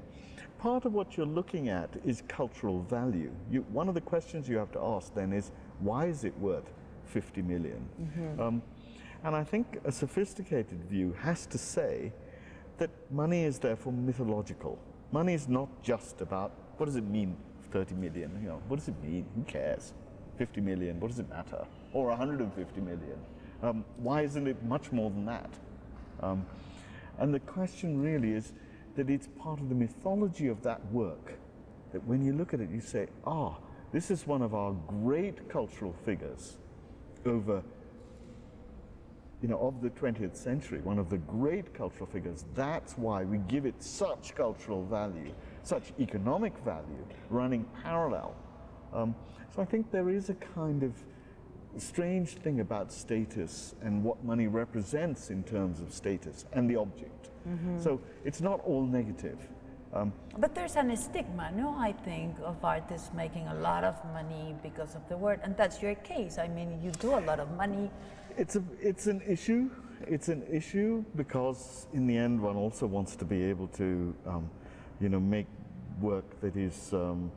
Part of what you're looking at is cultural value. You, one of the questions you have to ask then is, why is it worth 50 million? Um, and I think a sophisticated view has to say that money is therefore mythological. Money is not just about what does it mean 30 million? You know, what does it mean? Who cares? 50 million, what does it matter? Or 150 million? Um, why isn't it much more than that? Um, and the question really is that it's part of the mythology of that work. That when you look at it, you say, ah, this is one of our great cultural figures over you know, of the 20th century, one of the great cultural figures. That's why we give it such cultural value, such economic value, running parallel. Um, so I think there is a kind of strange thing about status and what money represents in terms of status and the object. So it's not all negative. Um, But there's an stigma, no, I think, of artists making a lot of money because of the word, and that's your case. I mean, you do a lot of money. It's a, it's an issue. It's an issue because in the end, one also wants to be able to, um, you know, make work that is um,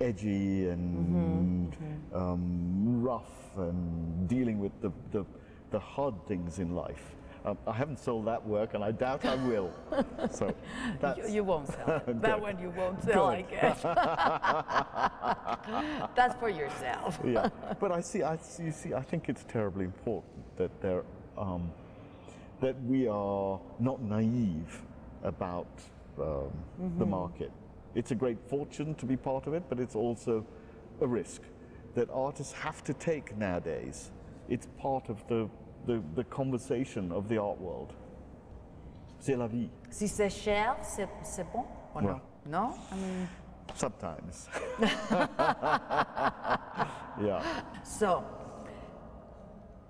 edgy and Um, rough and dealing with the, the, the hard things in life. Um, I haven't sold that work, and I doubt I will. so You, you won't sell it. That one you won't sell, I guess. That's for yourself. yeah, but I see, I see, you see, I think it's terribly important that there, um, that we are not naive about um, the market. It's a great fortune to be part of it, but it's also a risk that artists have to take nowadays. It's part of the, the, the conversation of the art world. C'est la vie, Si c'est cher, c'est c'est bon or Ouais. no? No? I mean, sometimes. yeah. so,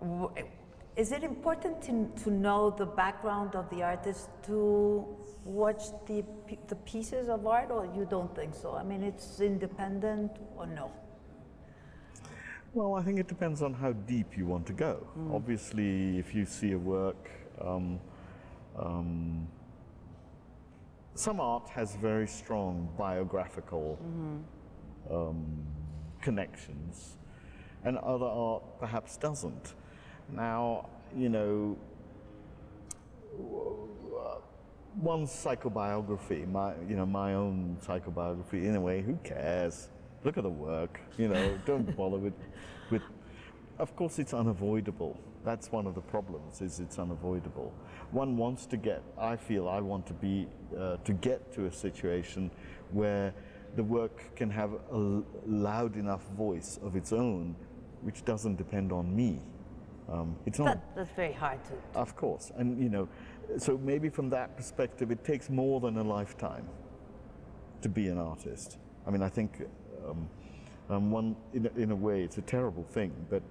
w- is it important to, to know the background of the artist to watch the, the pieces of art, or you don't think so? I mean, it's independent or no? Well, I think it depends on how deep you want to go. Obviously, if you see a work, um, um, some art has very strong biographical um, connections, and other art perhaps doesn't. Now, you know, one's psychobiography, my you know my own psychobiography. In a way, who cares? Look at the work. You know, don't bother with with. Of course, it's unavoidable. That's one of the problems. Is it's unavoidable. One wants to get. I feel I want to be uh, to get to a situation where the work can have a loud enough voice of its own, which doesn't depend on me. Um, it's not That, that's very hard to. of course, and you know, so maybe from that perspective, it takes more than a lifetime to be an artist. I mean, I think um, um, one, in a, in a way, it's a terrible thing, but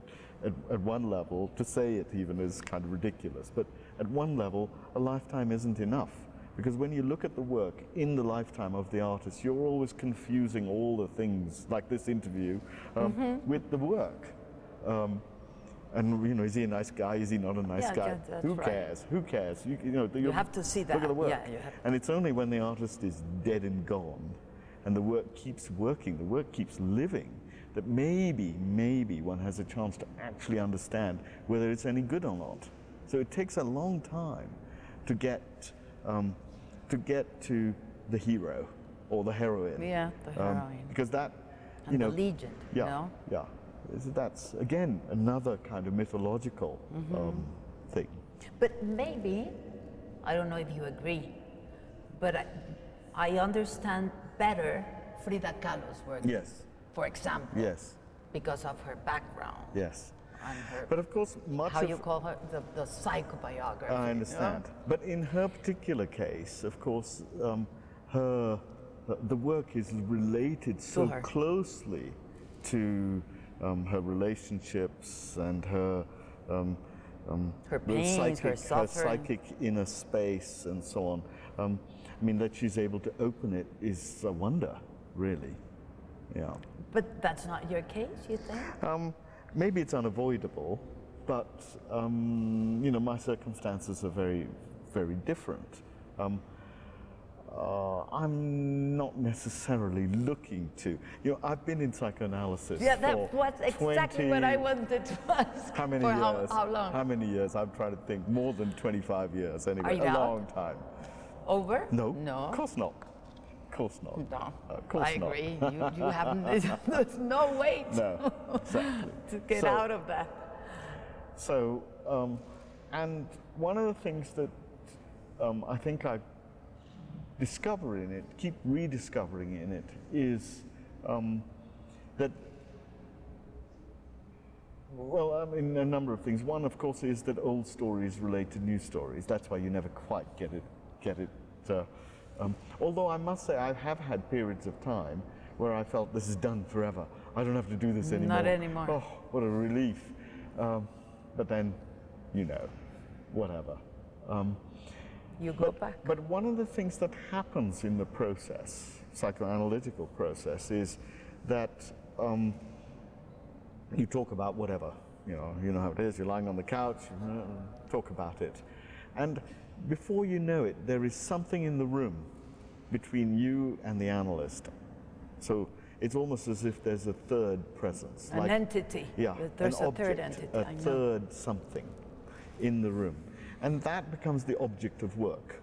at, at one level, to say it even is kind of ridiculous. But at one level, a lifetime isn't enough. Because when you look at the work in the lifetime of the artist, you're always confusing all the things, like this interview, um, with the work. Um, and you know, is he a nice guy? Is he not a nice Yeah, guy? yeah, Who right. cares? Who cares? You, you know, you have to see Look at that. the work. Yeah, And it's only when the artist is dead and gone, and the work keeps working, the work keeps living, that maybe, maybe one has a chance to actually understand whether it's any good or not. So it takes a long time to get um, to get to the hero or the heroine. Yeah, the Um, heroine. because that, you And know, the legend, yeah, know? yeah. That's again another kind of mythological Mm-hmm. um, thing. But maybe, I don't know if you agree, but I, I understand better Frida Kahlo's work. Yes, For example. yes, Because of her background yes. her, But of course, much how of you call her, the, the psychobiography. you know? I understand. But in her particular case, of course, um, her the work is related so her. closely to um, her relationships and her um, um, Her the pains, her psychic, psychic inner space and so on. I mean, that she's able to open it is a wonder, really. Yeah. But that's not your case, you think? Um, maybe it's unavoidable, but um, you know my circumstances are very, very different. Um, uh, I'm not necessarily looking to. You know, I've been in psychoanalysis. Yeah, that was exactly what 20 I wanted to ask. How many years? How, how long? How many years? I'm trying to think. More than 25 years. Anyway, a out? long time. Over? No. No. Of course not. Of course not. No. Of course I not. agree. You, you haven't. There's no way to, No. Exactly. to get So- out of that. So, um, and one of the things that um, I think I discover in it, keep rediscovering in it, is um, that, well, I mean, a number of things. One, of course, is that old stories relate to new stories. That's why you never quite get it, get it. Uh, um, although I must say, I have had periods of time where I felt this is done forever. I don't have to do this anymore. Not anymore. Oh, what a relief. Um, but then, you know, whatever. Um, You go but, back. but one of the things that happens in the process, psychoanalytical process, is that um, you talk about whatever. You know, you know how it is. You're lying on the couch, you know, talk about it, and before you know it, there is something in the room between you and the analyst. So it's almost as if there's a third presence. An entity. Yeah, There's an a third entity. a I know. third something in the room. and that becomes the object of work.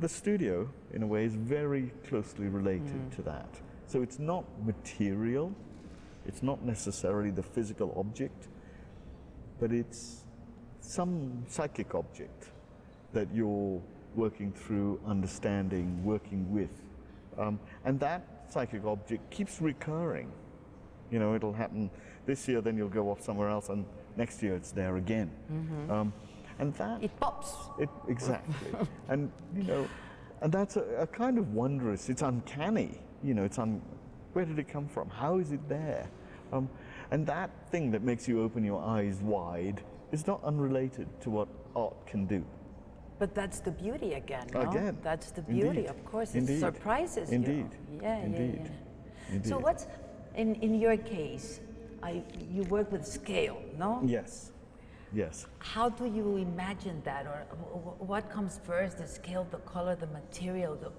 The studio, in a way, is very closely related mm. to that. So it's not material, it's not necessarily the physical object, but it's some psychic object that you're working through, understanding, working with. Um, and that psychic object keeps recurring. You know, it'll happen this year, then you'll go off somewhere else, and next year it's there again. Um, and that It pops. it, exactly. and, you know, and that's a, a kind of wondrous, it's uncanny. You know, it's un, where did it come from? How is it there? Um, and that thing that makes you open your eyes wide is not unrelated to what art can do. But that's the beauty again, no? Again, That's the beauty, indeed, of course. indeed, It surprises indeed, you. Yeah, indeed, yeah, yeah. indeed. So what's, in, in your case, I, you work with scale, no? Yes, yes. How do you imagine that? Or wh- wh- what comes first, the scale, the color, the material, the,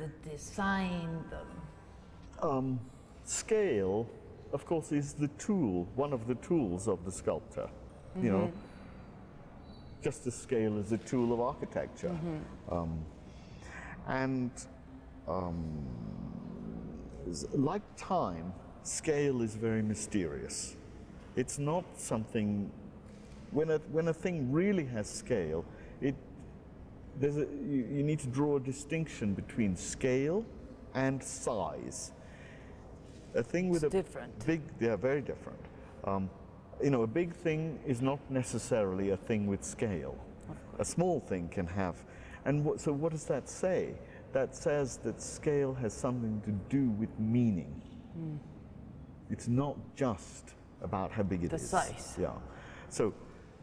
the design, the... Um, scale, of course, is the tool, one of the tools of the sculptor. You know, just as scale is a tool of architecture. Um, and um, like time, scale is very mysterious. It's not something. When a when a thing really has scale, it there's a you, you need to draw a distinction between scale and size. A thing with It's a different. big, yeah, very different. Um, you know, a big thing is not necessarily a thing with scale. A small thing can have, and what, so what does that say? That says that scale has something to do with meaning. It's not just about how big it The is. size. Yeah. So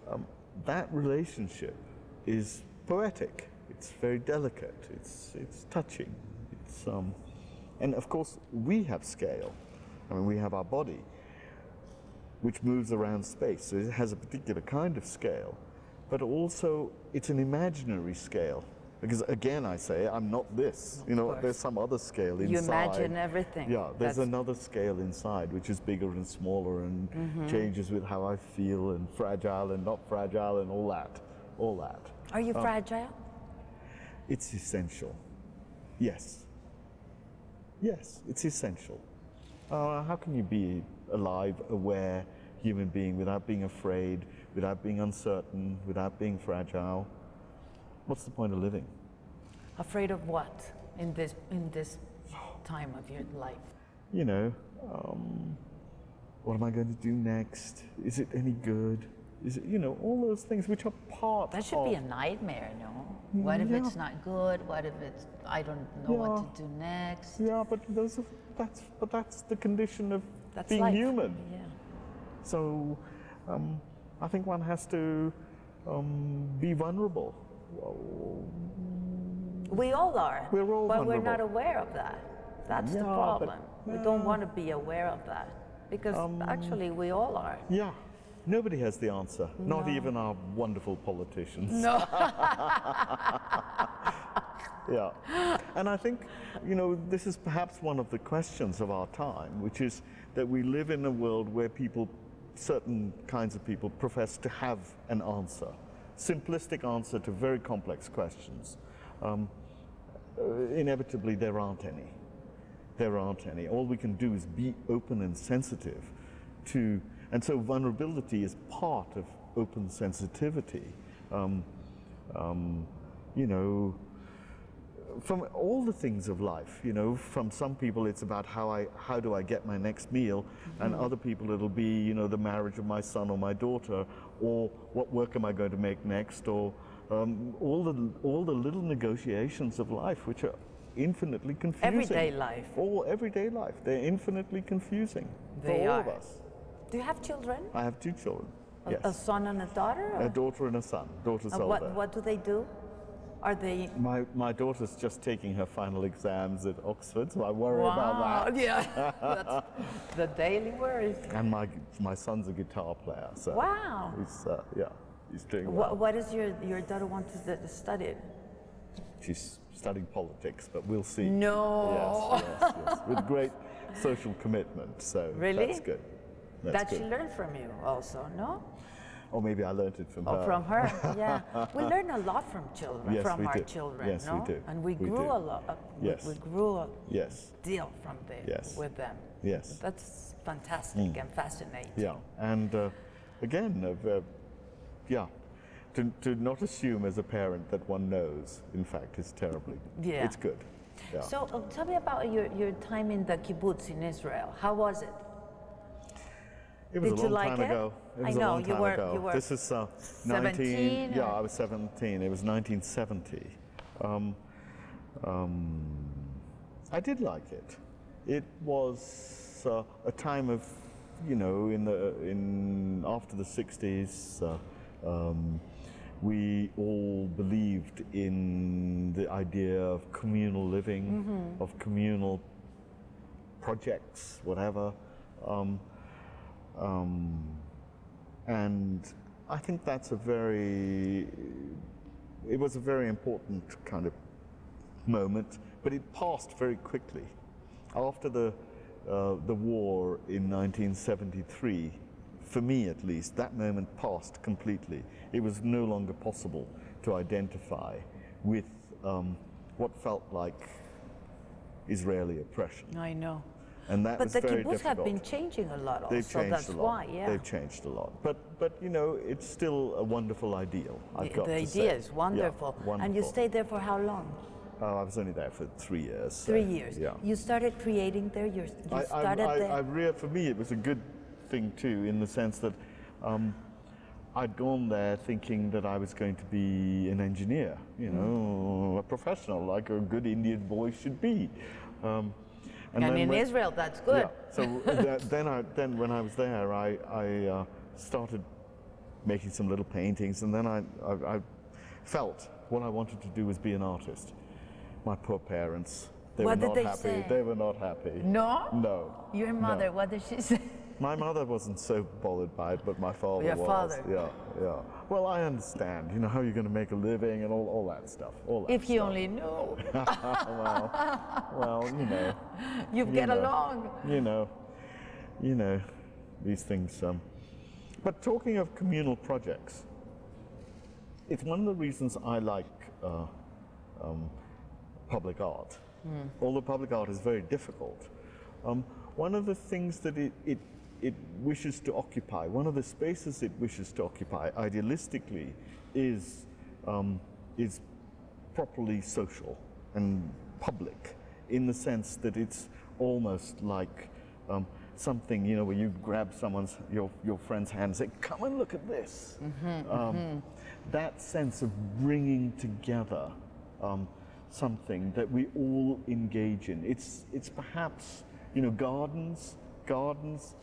um, that relationship is poetic. It's very delicate. It's it's touching. It's um, and of course we have scale. I mean, we have our body, which moves around space. So it has a particular kind of scale, but also it's an imaginary scale. Because again, I say I'm not this. You know, course. there's some other scale inside. You imagine everything. Yeah, there's That's- another scale inside which is bigger and smaller and Mm-hmm. changes with how I feel and fragile and not fragile and all that. All that. Are you Um, fragile? It's essential. Yes. Yes, it's essential. Uh, how can you be alive, aware human being without being afraid, without being uncertain, without being fragile? What's the point of living? Afraid of what in this in this time of your life? You know, um, what am I going to do next? Is it any good? Is it, you know, all those things which are part That should of be a nightmare, no? What if it's not good? What if it's I don't know what to do next? Yeah, but those are, that's but that's the condition of That's being life. human. Yeah. So um, I think one has to um, be vulnerable. We all are. We're all but we're not aware of that. That's the Yeah, but- problem. we don't want to be aware of that because Um, actually we all are. Yeah, nobody has the answer. Not even our wonderful politicians. No. Yeah. And I think, you know, this is perhaps one of the questions of our time, which is that we live in a world where people, certain kinds of people, profess to have an answer, simplistic answer to very complex questions. Um, uh, inevitably, there aren't any. There aren't any. All we can do is be open and sensitive to, and so vulnerability is part of open sensitivity. Um, um, you know, from all the things of life, you know, from some people it's about how I how do I get my next meal, and other people it'll be you know the marriage of my son or my daughter, or what work am I going to make next, or um, all the all the little negotiations of life which are infinitely confusing. Everyday life. All everyday life. They're infinitely confusing They for all are. of us. Do you have children? I have two children. A- yes, A son and a daughter? or- a daughter and a son. Daughter's older. what, what do they do? Are they My, my daughter's just taking her final exams at Oxford, so I worry about that. Yeah, that's the daily worries. And my, my son's a guitar player, so Wow. he's, uh, yeah, he's doing well. What, what does your, your daughter want to st- study? She's studying politics, but we'll see. No. Yes, yes, yes, with great social commitment, so Really? that's good. That's that she good. learned from you also, no? Or maybe I learned it from Oh, her. from her, yeah. We learn a lot from children, Yes, from we our do. children, Yes, we no? do. And we We grew do. a lot. uh, we- Yes. We, grew a Yes. deal from the, Yes. with them. Yes. That's fantastic and fascinating. Yeah, and uh, again, uh, uh, yeah, to, to not assume as a parent that one knows, in fact, is terribly. Yeah. It's good. Yeah. So uh, tell me about your, your time in the kibbutz in Israel. How was it? It was did a you long like time it? ago. It I was a know, long you time were- ago. you were this is uh, 17 Yeah, I was 17. It was 1970. Um, um, I did like it. It was uh, a time of, you know, in the in after the 60s. Uh, um, we all believed in the idea of communal living, of communal projects, whatever. Um, um, and I think that's a very, it was a very important kind of moment, but it passed very quickly. After the, uh, the war in 1973, for me at least, that moment passed completely. It was no longer possible to identify with um, what felt like Israeli oppression. I know. And that But was the very kibbutz difficult. have been changing a lot also. They've changed That's a lot. why, yeah. They've changed a lot. But but you know, it's still a wonderful ideal. I've the got the to idea say. is Yeah, wonderful. And you stayed there for how long? Oh, I was only there for three years. so, Three years. Yeah. You started creating there. You're, you I, I, started I, there. I for me, it was a good thing too, in the sense that um, I'd gone there thinking that I was going to be an engineer, you Mm. know, a professional, like a good Indian boy should be. Um, and then in when- Israel, that's good. Yeah. So th- then, I, then when I was there, I, I uh, started making some little paintings, and then I, I, I felt what I wanted to do was be an artist. My poor parents, they What were not they happy. say? They were not happy. No? No. Your no. mother, what did she say? My mother wasn't so bothered by it, but my father Your was. father. Yeah, yeah. Well, I understand. You know how you're going to make a living and all, all that stuff. All that if you only knew. well, well, you know. You you get know, along. You know, you know, these things. Um, but talking of communal projects, it's one of the reasons I like uh, um, public art. Although public art is very difficult, um, one of the things that it, it it wishes to occupy, one of the spaces it wishes to occupy, idealistically, is um, is properly social and public in the sense that it's almost like um, something you know where you grab someone's your your friend's hand and say come and look at this. Um, that sense of bringing together um, something that we all engage in. It's it's perhaps you know gardens gardens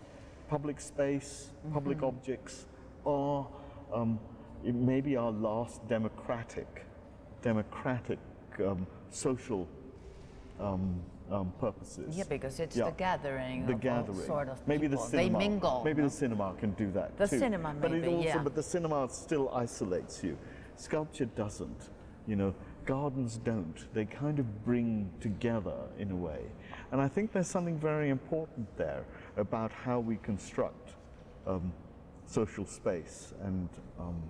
public space public objects are um, it may our last democratic democratic um, social um, um, purposes. Yeah, because it's Yeah. the gathering The of gathering. sort of maybe people. the cinema. They mingle. Maybe no? the cinema can do that The too. cinema but it maybe, also, yeah. but the cinema still isolates you. Sculpture doesn't. You know, gardens don't. They kind of bring together in a way, and I think there's something very important there about how we construct um, social space and um,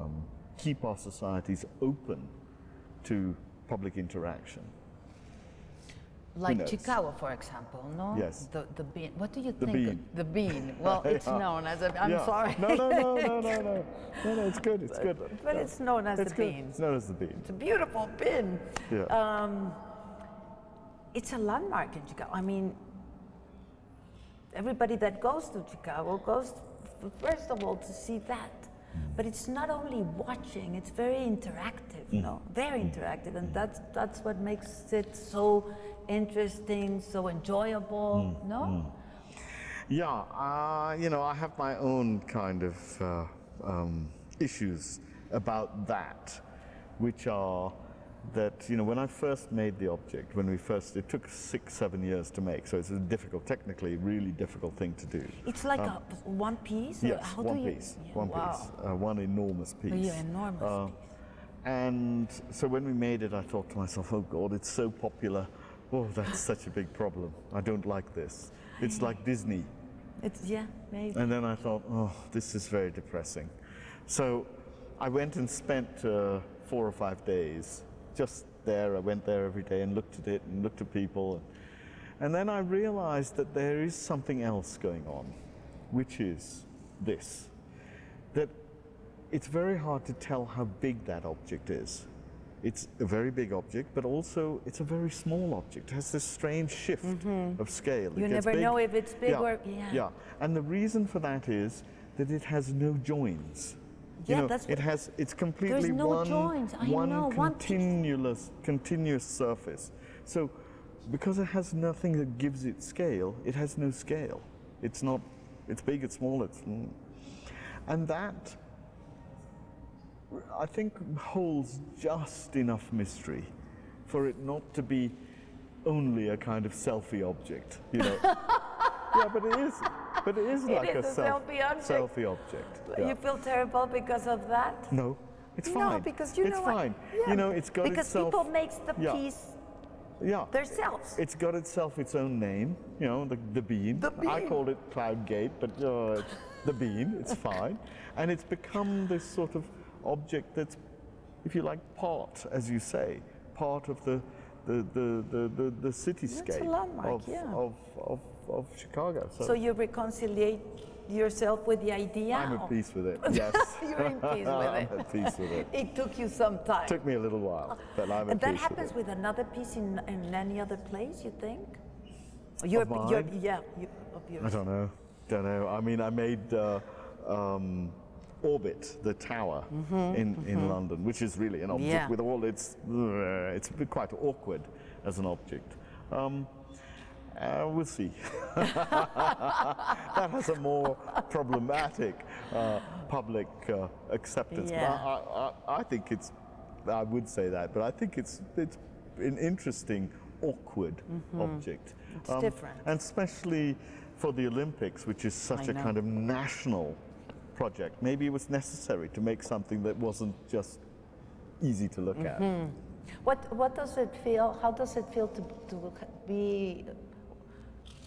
um, keep our societies open to public interaction. Like? Chicago, for example, no? Yes. The, the bean. What do you The think? bean. The bean. Well, it's Yeah. known as a. I'm Yeah. sorry. No, no, no, no, no, no. No, no, it's good. It's good. But Yeah. it's known as It's the good. bean. It's known as the bean. It's a beautiful bin. Yeah. Um, it's a landmark in Chicago. I mean, everybody that goes to Chicago goes, f- first of all, to see that. But it's not only watching, it's very interactive, no? Very interactive. And that's, that's what makes it so interesting, so enjoyable, no? Yeah, uh, you know, I have my own kind of uh, um, issues about that, which are that, you know, when I first made the object, when we first, it took six, seven years to make, so it's a difficult, technically, really difficult thing to do. It's like a one piece? Yes, how one do you, piece, Yeah, one wow. piece, uh, one enormous piece. Yeah, enormous Uh, piece. And so when we made it, I thought to myself, oh God, it's so popular. Oh, that's such a big problem. I don't like this. It's like Disney. It's, yeah, maybe. And then I thought, oh, this is very depressing. So I went and spent uh, four or five days just there. I went there every day and looked at it and looked at people. And then I realized that there is something else going on, which is this that it's very hard to tell how big that object is. It's a very big object, but also it's a very small object. It has this strange shift mm-hmm. of scale. You never big- know if it's big yeah, or- yeah. yeah. And the reason for that is that it has no joins. You Yeah, know, that's it has. It's completely no one. I one know, one continuous, continuous surface. So, because it has nothing that gives it scale, it has no scale. It's not. It's big. It's small. It's. And that, I think, holds just enough mystery for it not to be only a kind of selfie object, you know. yeah, but it is. But it is It like is a, a self- selfie object. Selfie object. yeah. You feel terrible because of that? No, it's fine. No, because you it's know fine. Yeah, You know, it's got because itself. people makes the yeah, piece Yeah. themselves. It's got itself its own name. You know, the, the bean. The I bean. called it Cloud Gate, but uh, the bean. It's fine, and it's become this sort of object that's, if you like, part, as you say, part of the. The, the, the, the, the cityscape landmark, of, yeah. of, of, of Chicago. So, So you reconcile yourself with the idea? I'm at peace with it. Yes. You're in peace with I'm it. at peace with it. It took you some time. It Took me a little while, but I'm at and that peace happens with with another piece in, in any other place, you think? Your, your, mine? yeah, you, of yours. I don't know. Don't know. I mean, I made uh, um, Orbit, the tower in, in London, which is really an object Yeah. with all its. It's quite awkward as an object. Um, uh, we'll see. that has a more problematic uh, public uh, acceptance. But Yeah. I, I, I think it's. I would say that, but I think it's it's an interesting, awkward object. Mm-hmm. Um, It's different. and especially for the Olympics, which is such I a know. kind of national project. Maybe it was necessary to make something that wasn't just easy to look at. What, what does it feel, how does it feel to, to be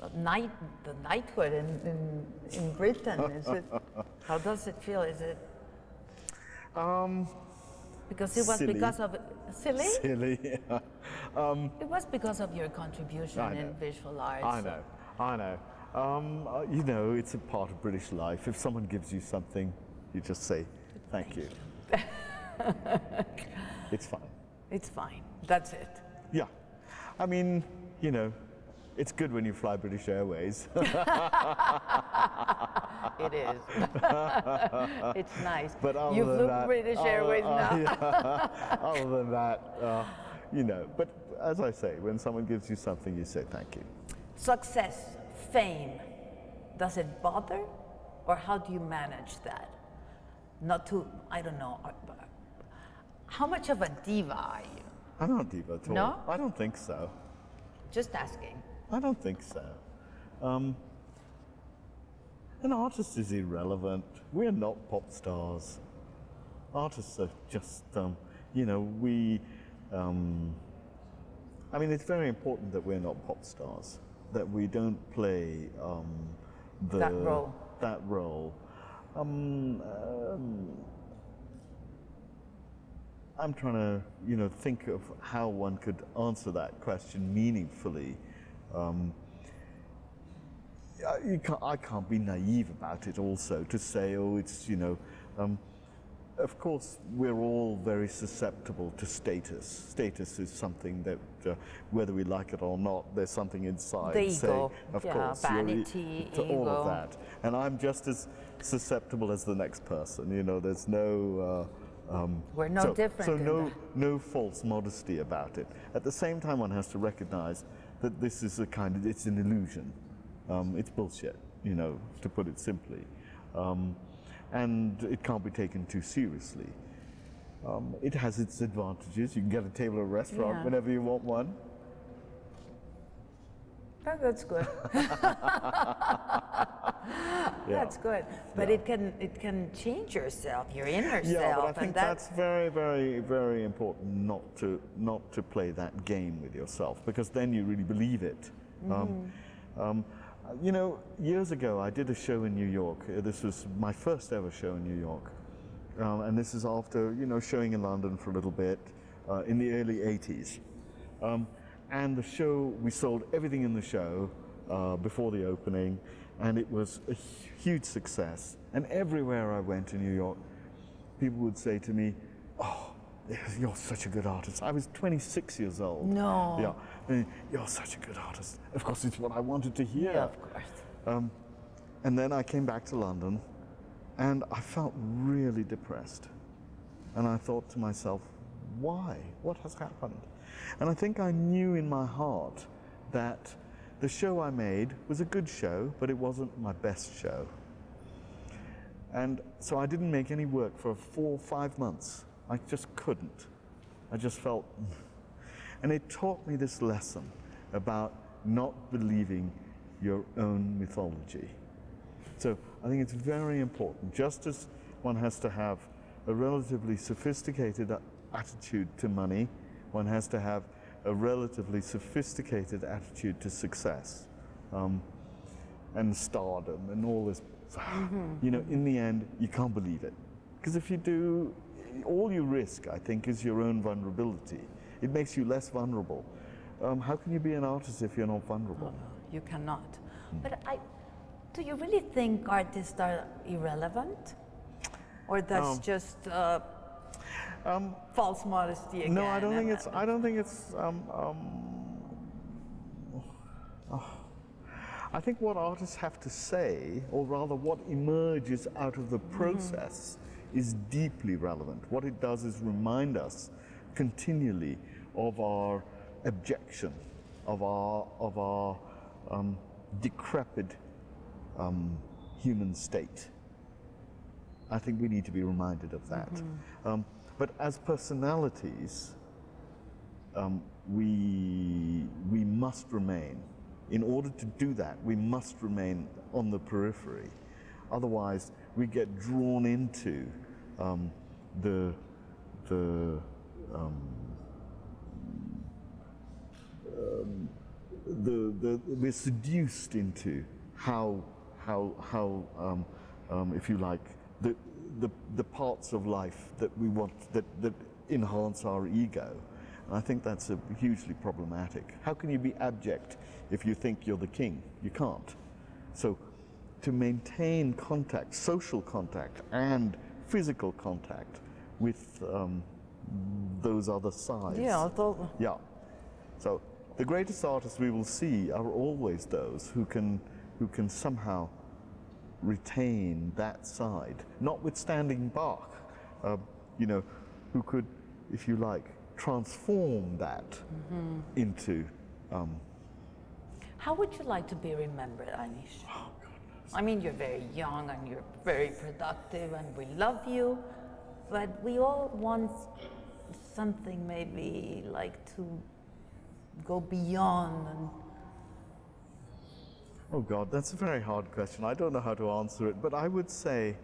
a knight, the knighthood in, in, in Britain? Is it, how does it feel? Is it, Um, because it was Silly. because of, silly? silly. It was because of your contribution in visual arts. I know, I know. Um, uh, you know, it's a part of British life. If someone gives you something, you just say, thank you. it's fine. It's fine, that's it. Yeah. I mean, you know, it's good when you fly British Airways. It is. it's nice. But other you than flew that, British other- Airways uh, now. yeah. other than that, uh, you know. But as I say, when someone gives you something, you say thank you. Success, fame, does it bother? Or how do you manage that? Not to, I don't know. uh, How much of a diva are you? I'm not a diva at all. No? I don't think so. Just asking. I don't think so. Um, an artist is irrelevant. We're not pop stars. Artists are just, um, you know, we. Um, I mean, it's very important that we're not pop stars. That we don't play um, the, That role. That role. Um, um, I'm trying to, you know, think of how one could answer that question meaningfully. Um, can't, I can't be naive about it also to say, oh, it's, you know, um, of course, we're all very susceptible to status. Status is something that, uh, whether we like it or not, there's something inside The saying, ego, of yeah, course, vanity, to all of that. And I'm just as susceptible as the next person. You know, there's no. Uh, um, We're no so, different So no, that. no false modesty about it. At the same time, one has to recognize that this is a kind of, it's an illusion. Um, it's bullshit, you know, to put it simply. Um, and it can't be taken too seriously. Um, it has its advantages. You can get a table at a restaurant Yeah. whenever you want one. Oh, that's good. Yeah. That's good. But it can it can change yourself, your inner Yeah, self, but I and think that that's very, very, very important not to not to play that game with yourself because then you really believe it. Um, Mm-hmm. um, you know, years ago I did a show in New York. Uh, This was my first ever show in New York, um, and this is after you know showing in London for a little bit uh, in the early 80s. And the show, we sold everything in the show uh, before the opening, and it was a huge success. And everywhere I went in New York, people would say to me, "Oh, you're such a good artist." I was 26 years old. No. Yeah, and, you're such a good artist. Of course, it's what I wanted to hear. Yeah, of course. Um, and then I came back to London and I felt really depressed. And I thought to myself, why? What has happened? And I think I knew in my heart that the show I made was a good show, but it wasn't my best show. And so I didn't make any work for four or five months. I just couldn't. I just felt. And it taught me this lesson about not believing your own mythology. So I think it's very important, just as one has to have a relatively sophisticated attitude to money, one has to have a relatively sophisticated attitude to success um, and stardom and all this. You know, in the end, you can't believe it. Because if you do, all you risk, I think, is your own vulnerability. It makes you less vulnerable. Um, how can you be an artist if you're not vulnerable? You cannot. But I, do you really think artists are irrelevant? Or that's Um, just uh, false modesty again? No, I don't think it's. I don't think it's. Um, um, oh. I think what artists have to say, or rather, what emerges out of the process, is deeply relevant. What it does is remind us continually of our abjection, of our of our um, decrepit um, human state. I think we need to be reminded of that. Um, but as personalities, um, we, we must remain. In order to do that, we must remain on the periphery. Otherwise, we get drawn into um, the, the, um, um, the, the, we're seduced into how, how, how um, um, if you like, the, the, the parts of life that we want, that, that enhance our ego. And I think that's a hugely problematic. How can you be abject if you think you're the king? You can't. So to maintain contact, social contact, and physical contact with um, those other sides. Yeah, although Yeah. So the greatest artists we will see are always those who can who can somehow retain that side, notwithstanding Bach, uh, you know, who could, if you like, transform that Mm-hmm. into. Um, How would you like to be remembered, Anish? Oh, I mean, you're very young and you're very productive, and we love you, but we all want something maybe like to go beyond. And oh God, that's a very hard question. I don't know how to answer it, but I would say.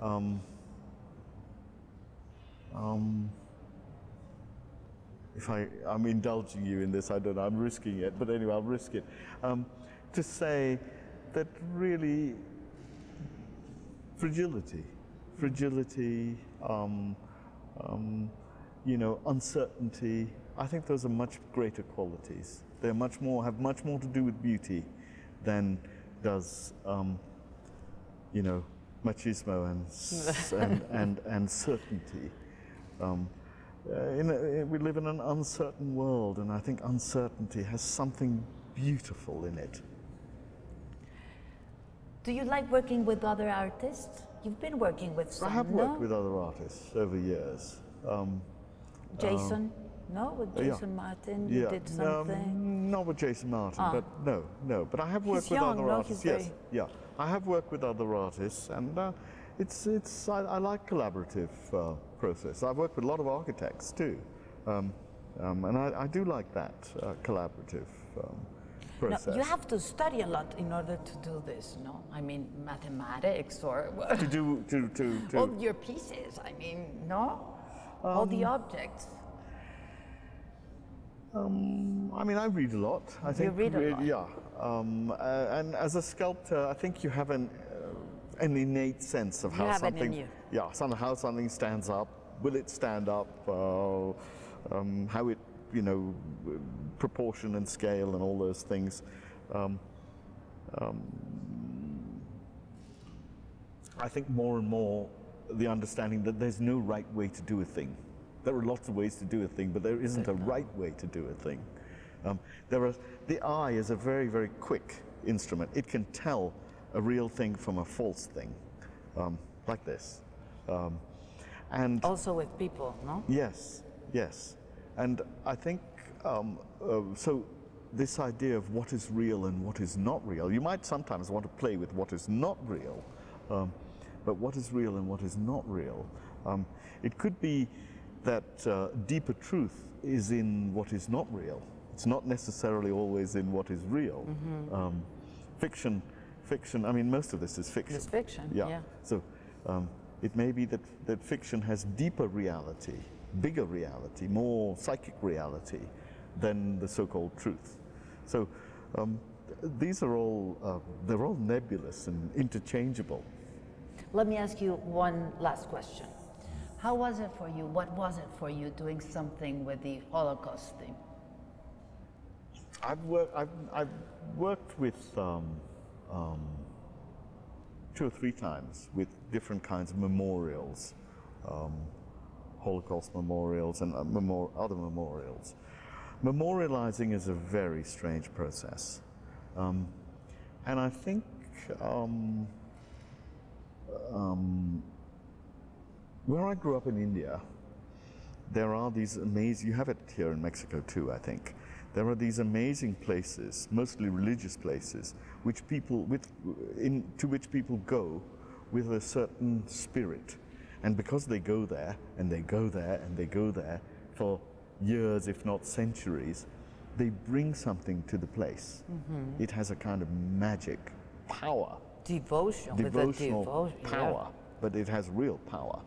Um, um, if I, I'm indulging you in this, I don't know, I'm risking it, but anyway, I'll risk it. Um, to say that really fragility, fragility, um, um, you know, uncertainty, I think those are much greater qualities. They're much more, have much more to do with beauty than does, um, you know, machismo and, and, and, and certainty. Um, uh, in a, we live in an uncertain world, and I think uncertainty has something beautiful in it. do you like working with other artists? You've been working with some, I have no? worked with other artists over years. Um, Jason. No, with uh, yeah. Jason Martin, you yeah, did something. not with Jason Martin, Ah. but no, no. But I have worked He's with young, other no? artists. He's Yes, yeah, I have worked with other artists, and uh, it's it's I, I like collaborative uh, process. I've worked with a lot of architects too, um, um, and I, I do like that uh, collaborative um, No, process. you have to study a lot in order to do this, no? I mean, mathematics or to do to to, to all your pieces. I mean, no? all the Um. I mean, I read a lot. I think read a lot. Yeah, um, uh, and as a sculptor, I think you have an uh, an innate sense of You how have it in something, you. yeah, some, how something stands up. Will it stand up? Uh, um, how it, you know, proportion and scale and all those things. Um, um, I think more and more the understanding that there's no right way to do a thing. There are lots of ways to do a thing, but there isn't a right way to do a thing. Um, there are, the eye is a very, very quick instrument. It can tell a real thing from a false thing, um, like this. Um, and Also with people, no? Yes, yes. And I think um, uh, so. This idea of what is real and what is not real, you might sometimes want to play with what is not real, um, but what is real and what is not real. Um, it could be that uh, deeper truth is in what is not real. It's not necessarily always in what is real. Um, fiction, fiction. I mean, most of this is fiction. It's fiction, Yeah. yeah. So um, it may be that, that fiction has deeper reality, bigger reality, more psychic reality than the so-called truth. So um, these are all, uh, they're all nebulous and interchangeable. Let me ask you one last question. How was it for you? What was it for you doing something with the Holocaust theme? I've, worked. I've, I've worked with um, um, two or three times with different kinds of memorials, um, Holocaust memorials and uh, memor- other memorials. Memorializing is a very strange process. Um, and I think um, um, where I grew up in India, there are these amazing, you have it here in Mexico too, I think. There are these amazing places, mostly religious places, which people with, in, to which people go with a certain spirit. And because they go there, and they go there, and they go there for years, if not centuries, they bring something to the place. Mm-hmm. It has a kind of magic power Devotion. with a devotional devotion. yeah. power, but it has real power.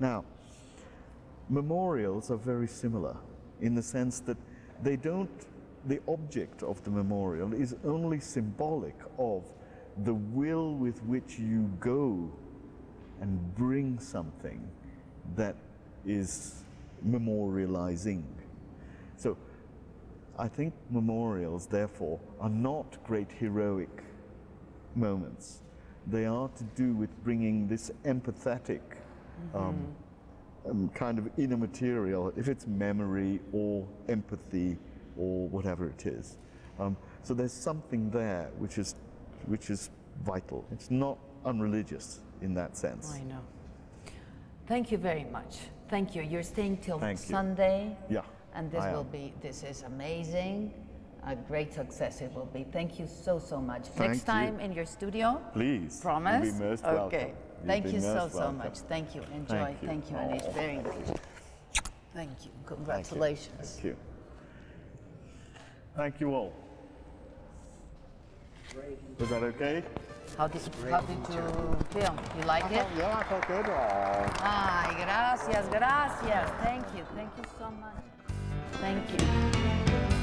Now, memorials are very similar in the sense that they don't, the object of the memorial is only symbolic of the will with which you go and bring something that is memorializing. So I think memorials, therefore, are not great heroic moments. They are to do with bringing this empathetic um, um, kind of inner material, if it's memory or empathy or whatever it is. Um, so there's something there which is, which is vital. It's not unreligious in that sense. I know. Thank you very much. Thank you. You're staying till Thank you. Sunday. Yeah, And this I will am. be, this is amazing. A great success it will be. Thank you so, so much. Thank Next time in your studio? Please. Promise? You'll be most okay. welcome. Thank you so, most so much. Thank you. Enjoy. Thank you. Thank you, Oh. very nice. Thank you. Congratulations. Thank you. Thank you all. Was that okay? How did, how did you feel? You like it? Yeah, I felt good. Ay, gracias, gracias. Thank you. Thank you so much. Thank you.